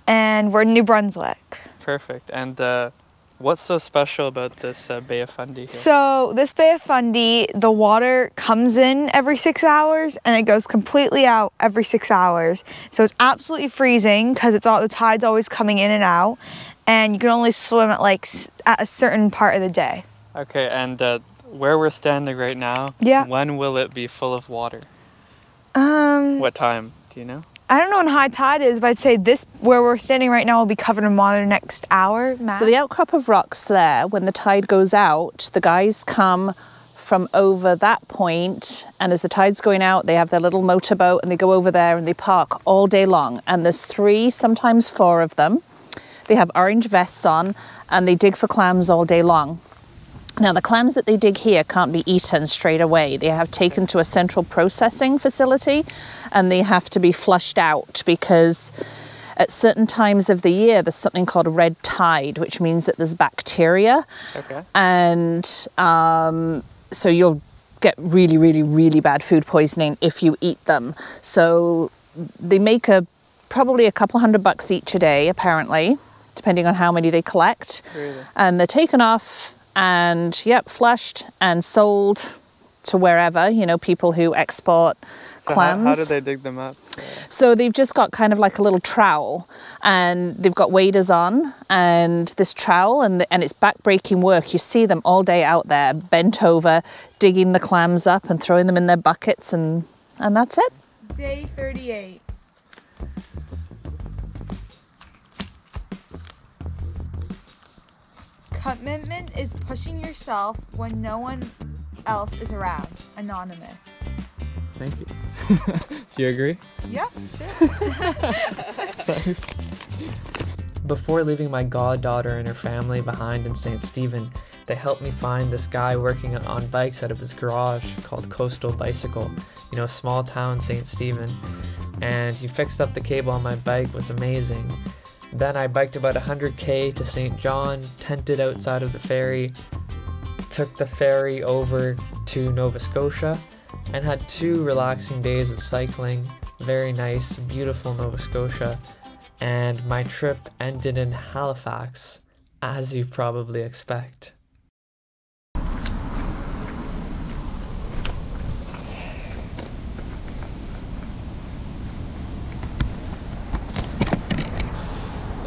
and we're in New Brunswick. Perfect. And uh, what's so special about this uh, Bay of Fundy here? So, this Bay of Fundy, the water comes in every six hours and it goes completely out every six hours. So, it's absolutely freezing because it's all the tide's always coming in and out, and you can only swim at like at a certain part of the day. Okay, and uh, where we're standing right now, Yeah. when will it be full of water? Um, What time? Do you know? I don't know when high tide is, but I'd say this where we're standing right now will be covered in water next hour. Max. So the outcrop of rocks there, when the tide goes out, the guys come from over that point, and as the tide's going out, they have their little motorboat and they go over there and they park all day long. And there's three, sometimes four of them. They have orange vests on and they dig for clams all day long. Now, the clams that they dig here can't be eaten straight away. They have taken to a central processing facility and they have to be flushed out because at certain times of the year there's something called red tide, which means that there's bacteria. Okay. And um, so you'll get really, really, really bad food poisoning if you eat them. So they make a probably a couple hundred bucks each a day, apparently, depending on how many they collect. Really? And they're taken off and, yep, flushed and sold to wherever, you know, people who export So clams. How, how do they dig them up? So they've just got kind of like a little trowel and they've got waders on and this trowel and, and it's back-breaking work. You see them all day out there bent over, digging the clams up and throwing them in their buckets and, and that's it. Day 38. Commitment is pushing yourself when no one else is around. Anonymous. Thank you. Do you agree? Yeah, sure. Thanks. Before leaving my goddaughter and her family behind in St. Stephen, they helped me find this guy working on bikes out of his garage called Coastal Bicycle, you know, small town St. Stephen. And he fixed up the cable on my bike, was amazing. Then I biked about 100k to Saint John, tented outside of the ferry, took the ferry over to Nova Scotia, and had two relaxing days of cycling. Very nice, beautiful Nova Scotia. And my trip ended in Halifax, as you probably expect.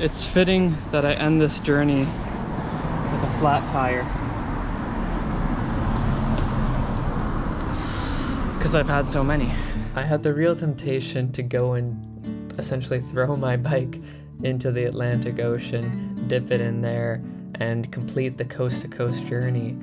It's fitting that I end this journey with a flat tire. Because I've had so many. I had the real temptation to go and essentially throw my bike into the Atlantic Ocean, dip it in there, and complete the coast to coast journey.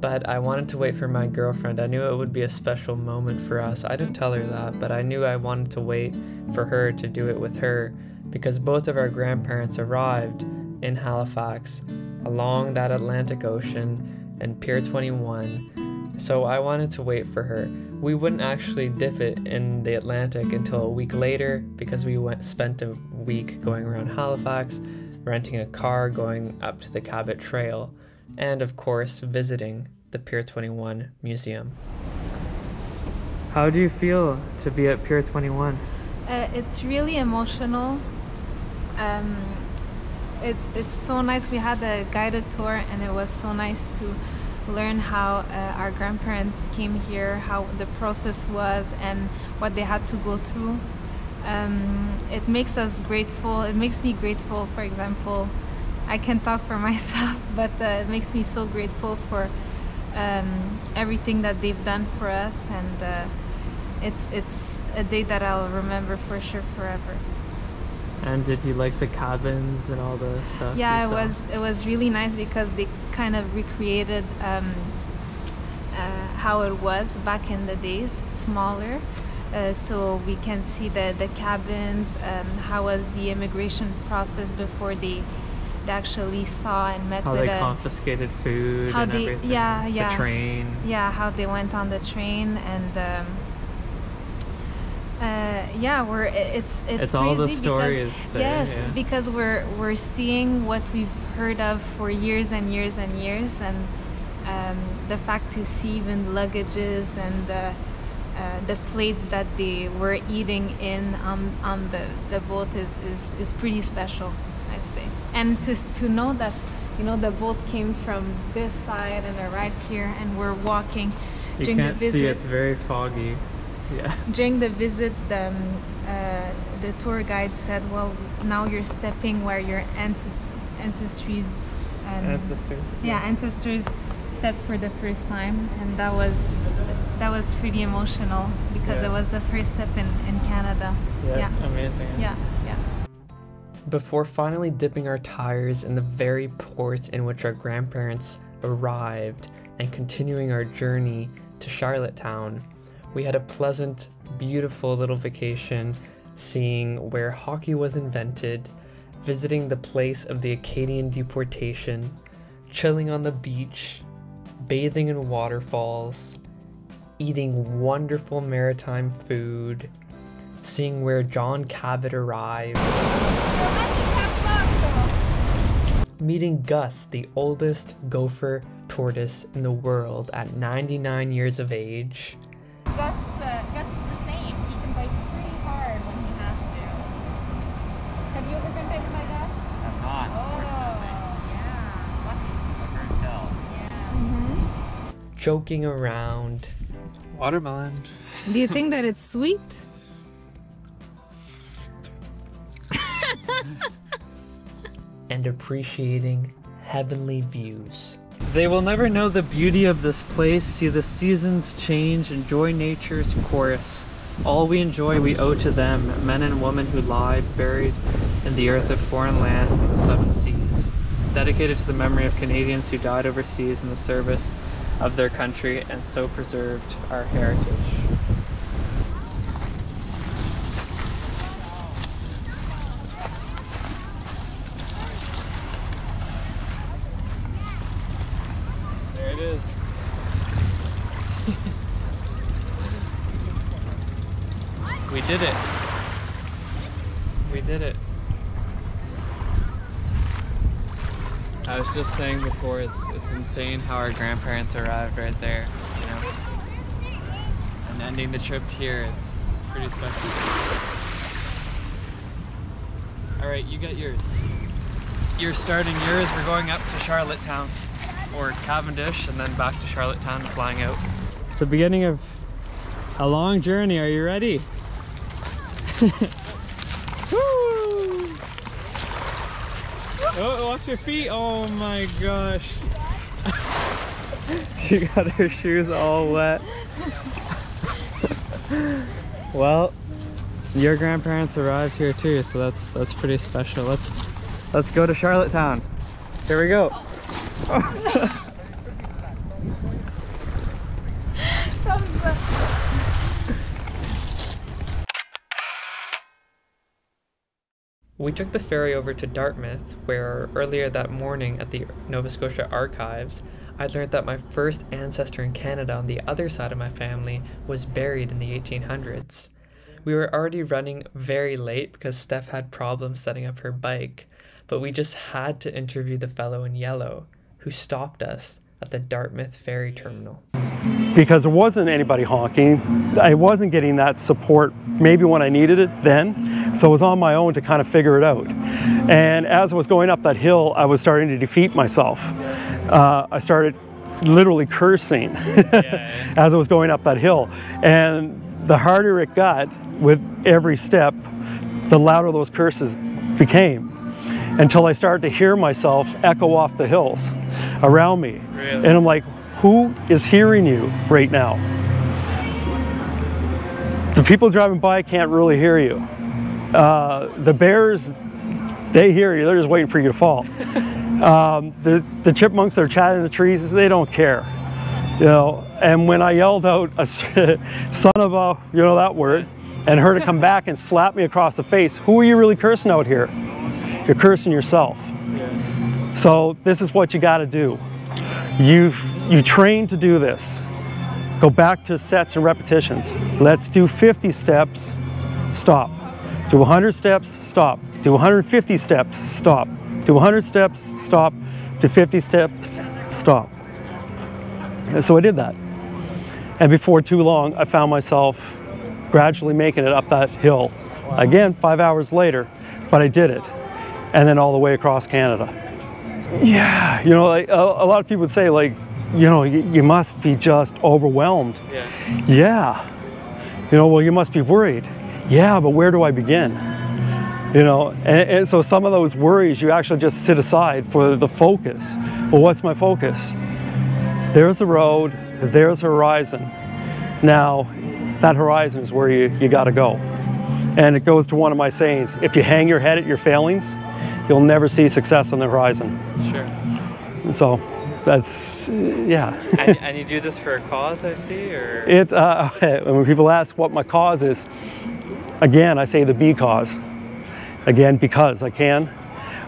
But I wanted to wait for my girlfriend. I knew it would be a special moment for us. I didn't tell her that, but I knew I wanted to wait for her to do it with her because both of our grandparents arrived in Halifax along that Atlantic Ocean and Pier 21. So I wanted to wait for her. We wouldn't actually dip it in the Atlantic until a week later because we went spent a week going around Halifax, renting a car going up to the Cabot Trail, and of course visiting the Pier 21 Museum. How do you feel to be at Pier 21? Uh, it's really emotional. Um, it's it's so nice. We had a guided tour, and it was so nice to learn how uh, our grandparents came here, how the process was, and what they had to go through. Um, it makes us grateful. It makes me grateful. For example, I can talk for myself, but uh, it makes me so grateful for um, everything that they've done for us, and uh, it's it's a day that I'll remember for sure forever. And did you like the cabins and all the stuff? Yeah, it was it was really nice because they kind of recreated um, uh, how it was back in the days, smaller. Uh, so we can see the the cabins, um, how was the immigration process before they, they actually saw and met How with they a, confiscated food how they everything. yeah yeah The train. yeah how they went on the train and um, uh, yeah we're it's it's, It's all the crazy stories, because yes yeah. because we're we're seeing what we've heard of for years and years and years and um, the fact to see even luggages and the uh, the plates that they were eating in on, on the, the boat is, is, is pretty special, I'd say. And to, to know that, you know, the boat came from this side and arrived here and we're walking You during can't the visit. see, it's very foggy. Yeah. During the visit, the, um, uh, the tour guide said, well, now you're stepping where your ancest- ancestries... Um, Ancestors. Yeah, ancestors stepped for the first time and that was that was pretty emotional because Yeah. it was the first step in, in Canada. Yeah, yeah. amazing. Yeah, yeah. Before finally dipping our tires in the very port in which our grandparents arrived and continuing our journey to Charlottetown, we had a pleasant, beautiful little vacation seeing where hockey was invented, visiting the place of the Acadian deportation, chilling on the beach, bathing in waterfalls, eating wonderful maritime food, seeing where John Cabot arrived, meeting Gus, the oldest gopher tortoise in the world at 99 years of age, Gus, uh, Gus is the same. He can bite pretty hard when he has to. Have you ever been bitten by Gus? I'm not, Oh, yeah. Lucky. joking around, Watermelon. Do you think that it's sweet? and appreciating heavenly views. They will never know the beauty of this place, see the seasons change, enjoy nature's chorus. All we enjoy we owe to them, men and women who lie buried in the earth of foreign lands and the seven seas. dedicated to the memory of Canadians who died overseas in the service of their country and so preserved our heritage. There it is. we did it. We did it. I was just saying before, it's, it's insane how our grandparents arrived right there, you know? And ending the trip here, it's, it's pretty special. Alright, you got yours. You're starting yours, we're going up to Charlottetown, or Cavendish, and then back to Charlottetown, flying out. It's the beginning of a long journey, are you ready? Oh, watch your feet. Oh my gosh. She got her shoes all wet. well, your grandparents arrived here too, so that's that's pretty special. Let's let's go to Charlottetown. Here we go. We took the ferry over to Dartmouth, where earlier that morning at the Nova Scotia Archives, I learned that my first ancestor in Canada on the other side of my family was buried in the 1800s. We were already running very late because Steph had problems setting up her bike, but we just had to interview the fellow in yellow who stopped us at the Dartmouth ferry terminal. because there wasn't anybody honking. I wasn't getting that support maybe when I needed it then. So I was on my own to kind of figure it out. And as I was going up that hill, I was starting to defeat myself. Uh, I started literally cursing as I was going up that hill. And the harder it got with every step, the louder those curses became until I started to hear myself echo off the hills around me. Really? And I'm like, who is hearing you right now? The people driving by can't really hear you. Uh, the bears, they hear you, they're just waiting for you to fall. um, the, the chipmunks that are chatting in the trees, they don't care. You know, and when I yelled out, a son of a, you know that word, and her to come back and slap me across the face, who are you really cursing out here? You're cursing yourself. So this is what you got to do. You've you train to do this. Go back to sets and repetitions. Let's do 50 steps, stop. Do 100 steps, stop. Do 150 steps, stop. Do 100 steps, stop. to 50 steps, stop. And so I did that. And before too long, I found myself gradually making it up that hill. Again, five hours later, but I did it. And then all the way across Canada. Yeah, you know, like, a, a lot of people would say, like, you know, you, you must be just overwhelmed. Yeah. Yeah. You know, well, you must be worried. Yeah, but where do I begin? You know, and, and so some of those worries you actually just sit aside for the focus. Well, what's my focus? There's the road, there's the horizon. Now, that horizon is where you, you got to go. And it goes to one of my sayings if you hang your head at your failings, you'll never see success on the horizon. Sure. So that's, yeah. and, and you do this for a cause, I see, or? It, uh, when people ask what my cause is, again, I say the B because. Again, because I can.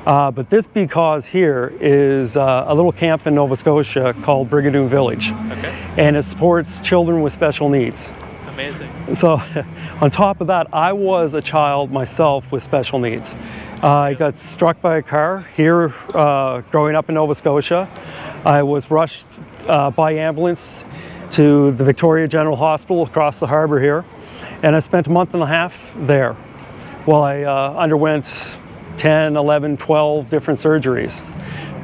Uh, but this because here is uh, a little camp in Nova Scotia called Brigadoon Village. Okay. And it supports children with special needs. Amazing. So, on top of that, I was a child myself with special needs. Uh, I got struck by a car here uh, growing up in Nova Scotia. I was rushed uh, by ambulance to the Victoria General Hospital across the harbor here, and I spent a month and a half there while I uh, underwent 10, 11, 12 different surgeries.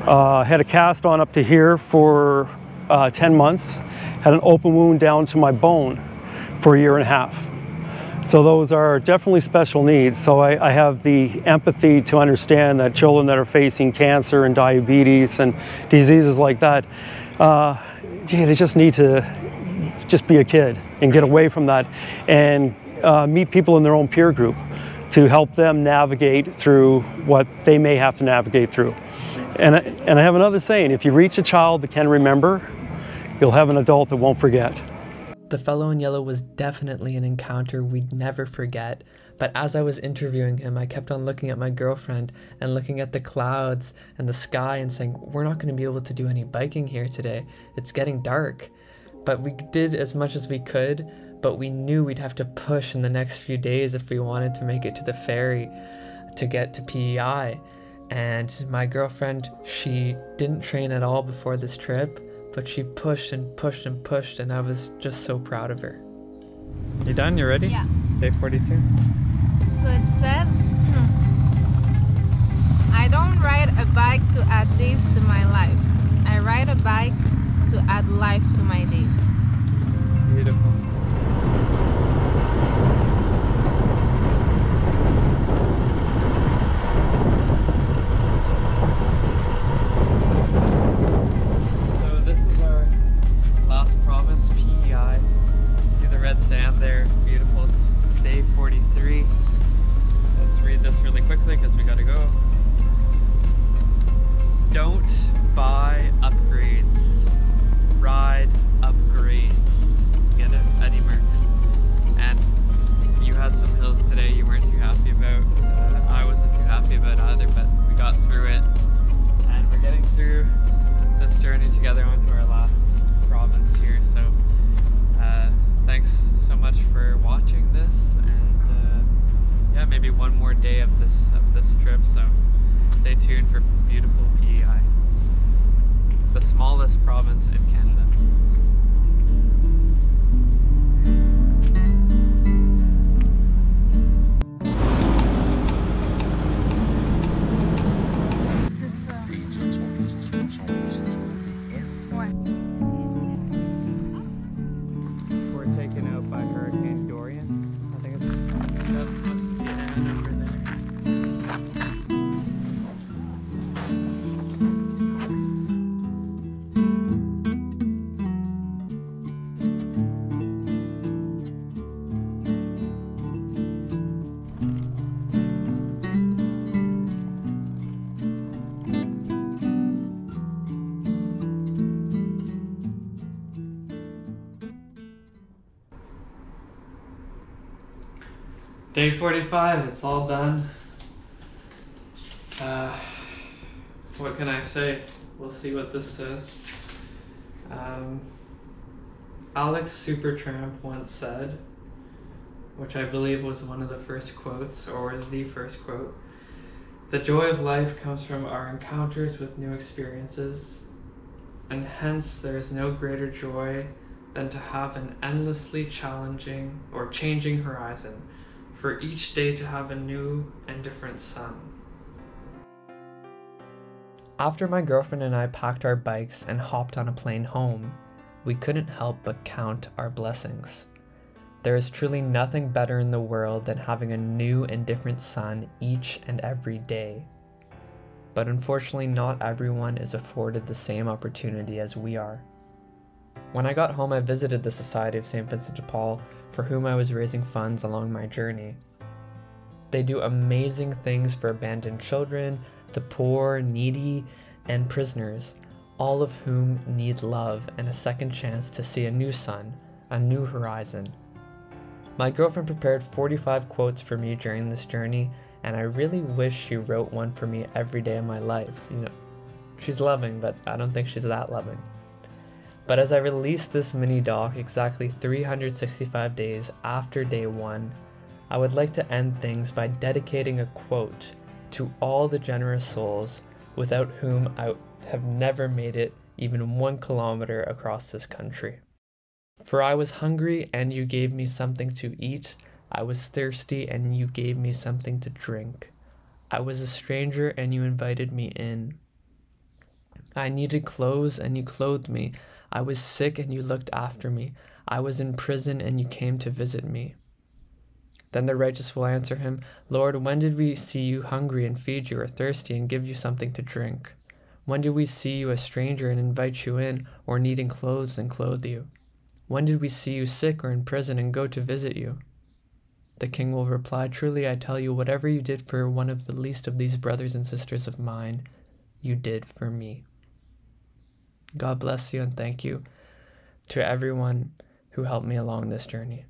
Uh, had a cast on up to here for uh, 10 months, had an open wound down to my bone for a year and a half. So those are definitely special needs. So I, I, have the empathy to understand that children that are facing cancer and diabetes and diseases like that, uh, gee, they just need to just be a kid and get away from that and uh, meet people in their own peer group. To help them navigate through what they may have to navigate through. And, I- and I have another saying if you reach a child that can remember, you'll have an adult that won't forget. The fellow in yellow was definitely an encounter we'd never forget. But as I was interviewing him, I kept on looking at my girlfriend and looking at the clouds and the sky and saying, We're not going to be able to do any biking here today. It's getting dark. But we did as much as we could, but we knew we'd have to push in the next few days if we wanted to make it to the ferry to get to PEI. And my girlfriend, she didn't train at all before this trip, but she pushed and pushed and pushed, and I was just so proud of her. You done? You ready? Yeah. Day 42. So it says, hmm, I don't ride a bike to add days to my life. I ride a bike to add life to my days. Beautiful. Red there, beautiful. It's day 43. Let's read this really quickly because we gotta go. Don't buy upgrades. Ride upgrades. Get it? Eddie Merckx. And you had some hills today you weren't too happy about. Uh, I wasn't too happy about either, but we got through it. And we're getting through this journey together onto our last province here. So uh, thanks so much for watching this, and uh, yeah, maybe one more day of this of this trip. So stay tuned for beautiful PEI, the smallest province in Canada. Day 45, it's all done. Uh, what can I say? We'll see what this says. Um, Alex Supertramp once said, which I believe was one of the first quotes, or the first quote The joy of life comes from our encounters with new experiences, and hence there is no greater joy than to have an endlessly challenging or changing horizon for each day to have a new and different sun. After my girlfriend and I packed our bikes and hopped on a plane home, we couldn't help but count our blessings. There is truly nothing better in the world than having a new and different sun each and every day. But unfortunately, not everyone is afforded the same opportunity as we are. When I got home, I visited the Society of St. Vincent de Paul, for whom I was raising funds along my journey. They do amazing things for abandoned children, the poor, needy, and prisoners, all of whom need love and a second chance to see a new sun, a new horizon. My girlfriend prepared 45 quotes for me during this journey, and I really wish she wrote one for me every day of my life. You know, she's loving, but I don't think she's that loving. But as I release this mini doc exactly 365 days after day one, I would like to end things by dedicating a quote to all the generous souls without whom I have never made it even one kilometer across this country. For I was hungry and you gave me something to eat. I was thirsty and you gave me something to drink. I was a stranger and you invited me in. I needed clothes and you clothed me. I was sick and you looked after me. I was in prison and you came to visit me. Then the righteous will answer him, Lord, when did we see you hungry and feed you, or thirsty and give you something to drink? When did we see you a stranger and invite you in, or needing clothes and clothe you? When did we see you sick or in prison and go to visit you? The king will reply, Truly I tell you, whatever you did for one of the least of these brothers and sisters of mine, you did for me. God bless you and thank you to everyone who helped me along this journey.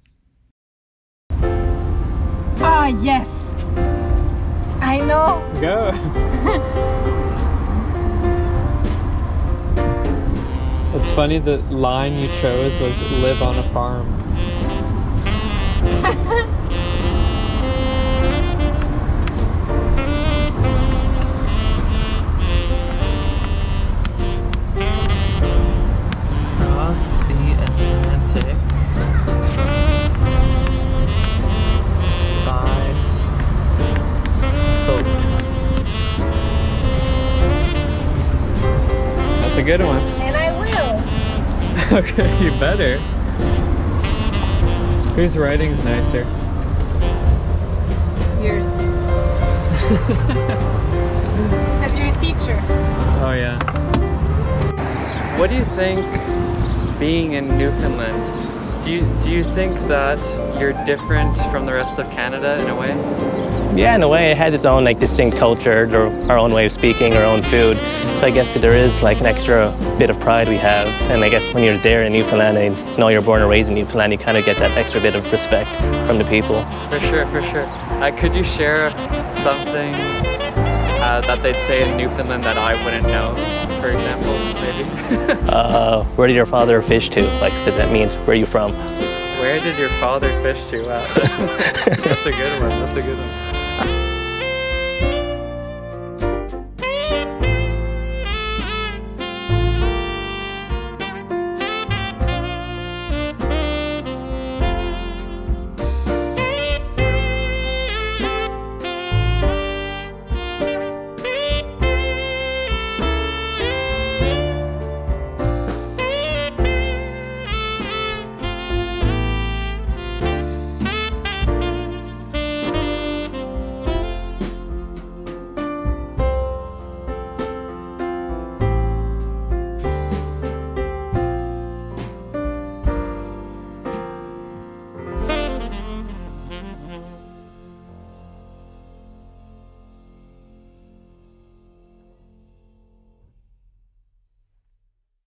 Ah, yes. I know. Go. It's funny the line you chose was live on a farm. good one. And I will. okay, you better. Whose writing's nicer? Yours. As your teacher. Oh yeah. What do you think being in Newfoundland? Do you do you think that you're different from the rest of Canada in a way? Yeah, in a way, it has its own like distinct culture, our, our own way of speaking, our own food. So I guess there is like an extra bit of pride we have. And I guess when you're there in Newfoundland and know you're born and raised in Newfoundland, you kind of get that extra bit of respect from the people. For sure, for sure. Uh, could you share something uh, that they'd say in Newfoundland that I wouldn't know? For example, maybe. Uh, where did your father fish to? Like, does that mean where are you from? Where did your father fish to? Wow, that's a good one. That's a good one.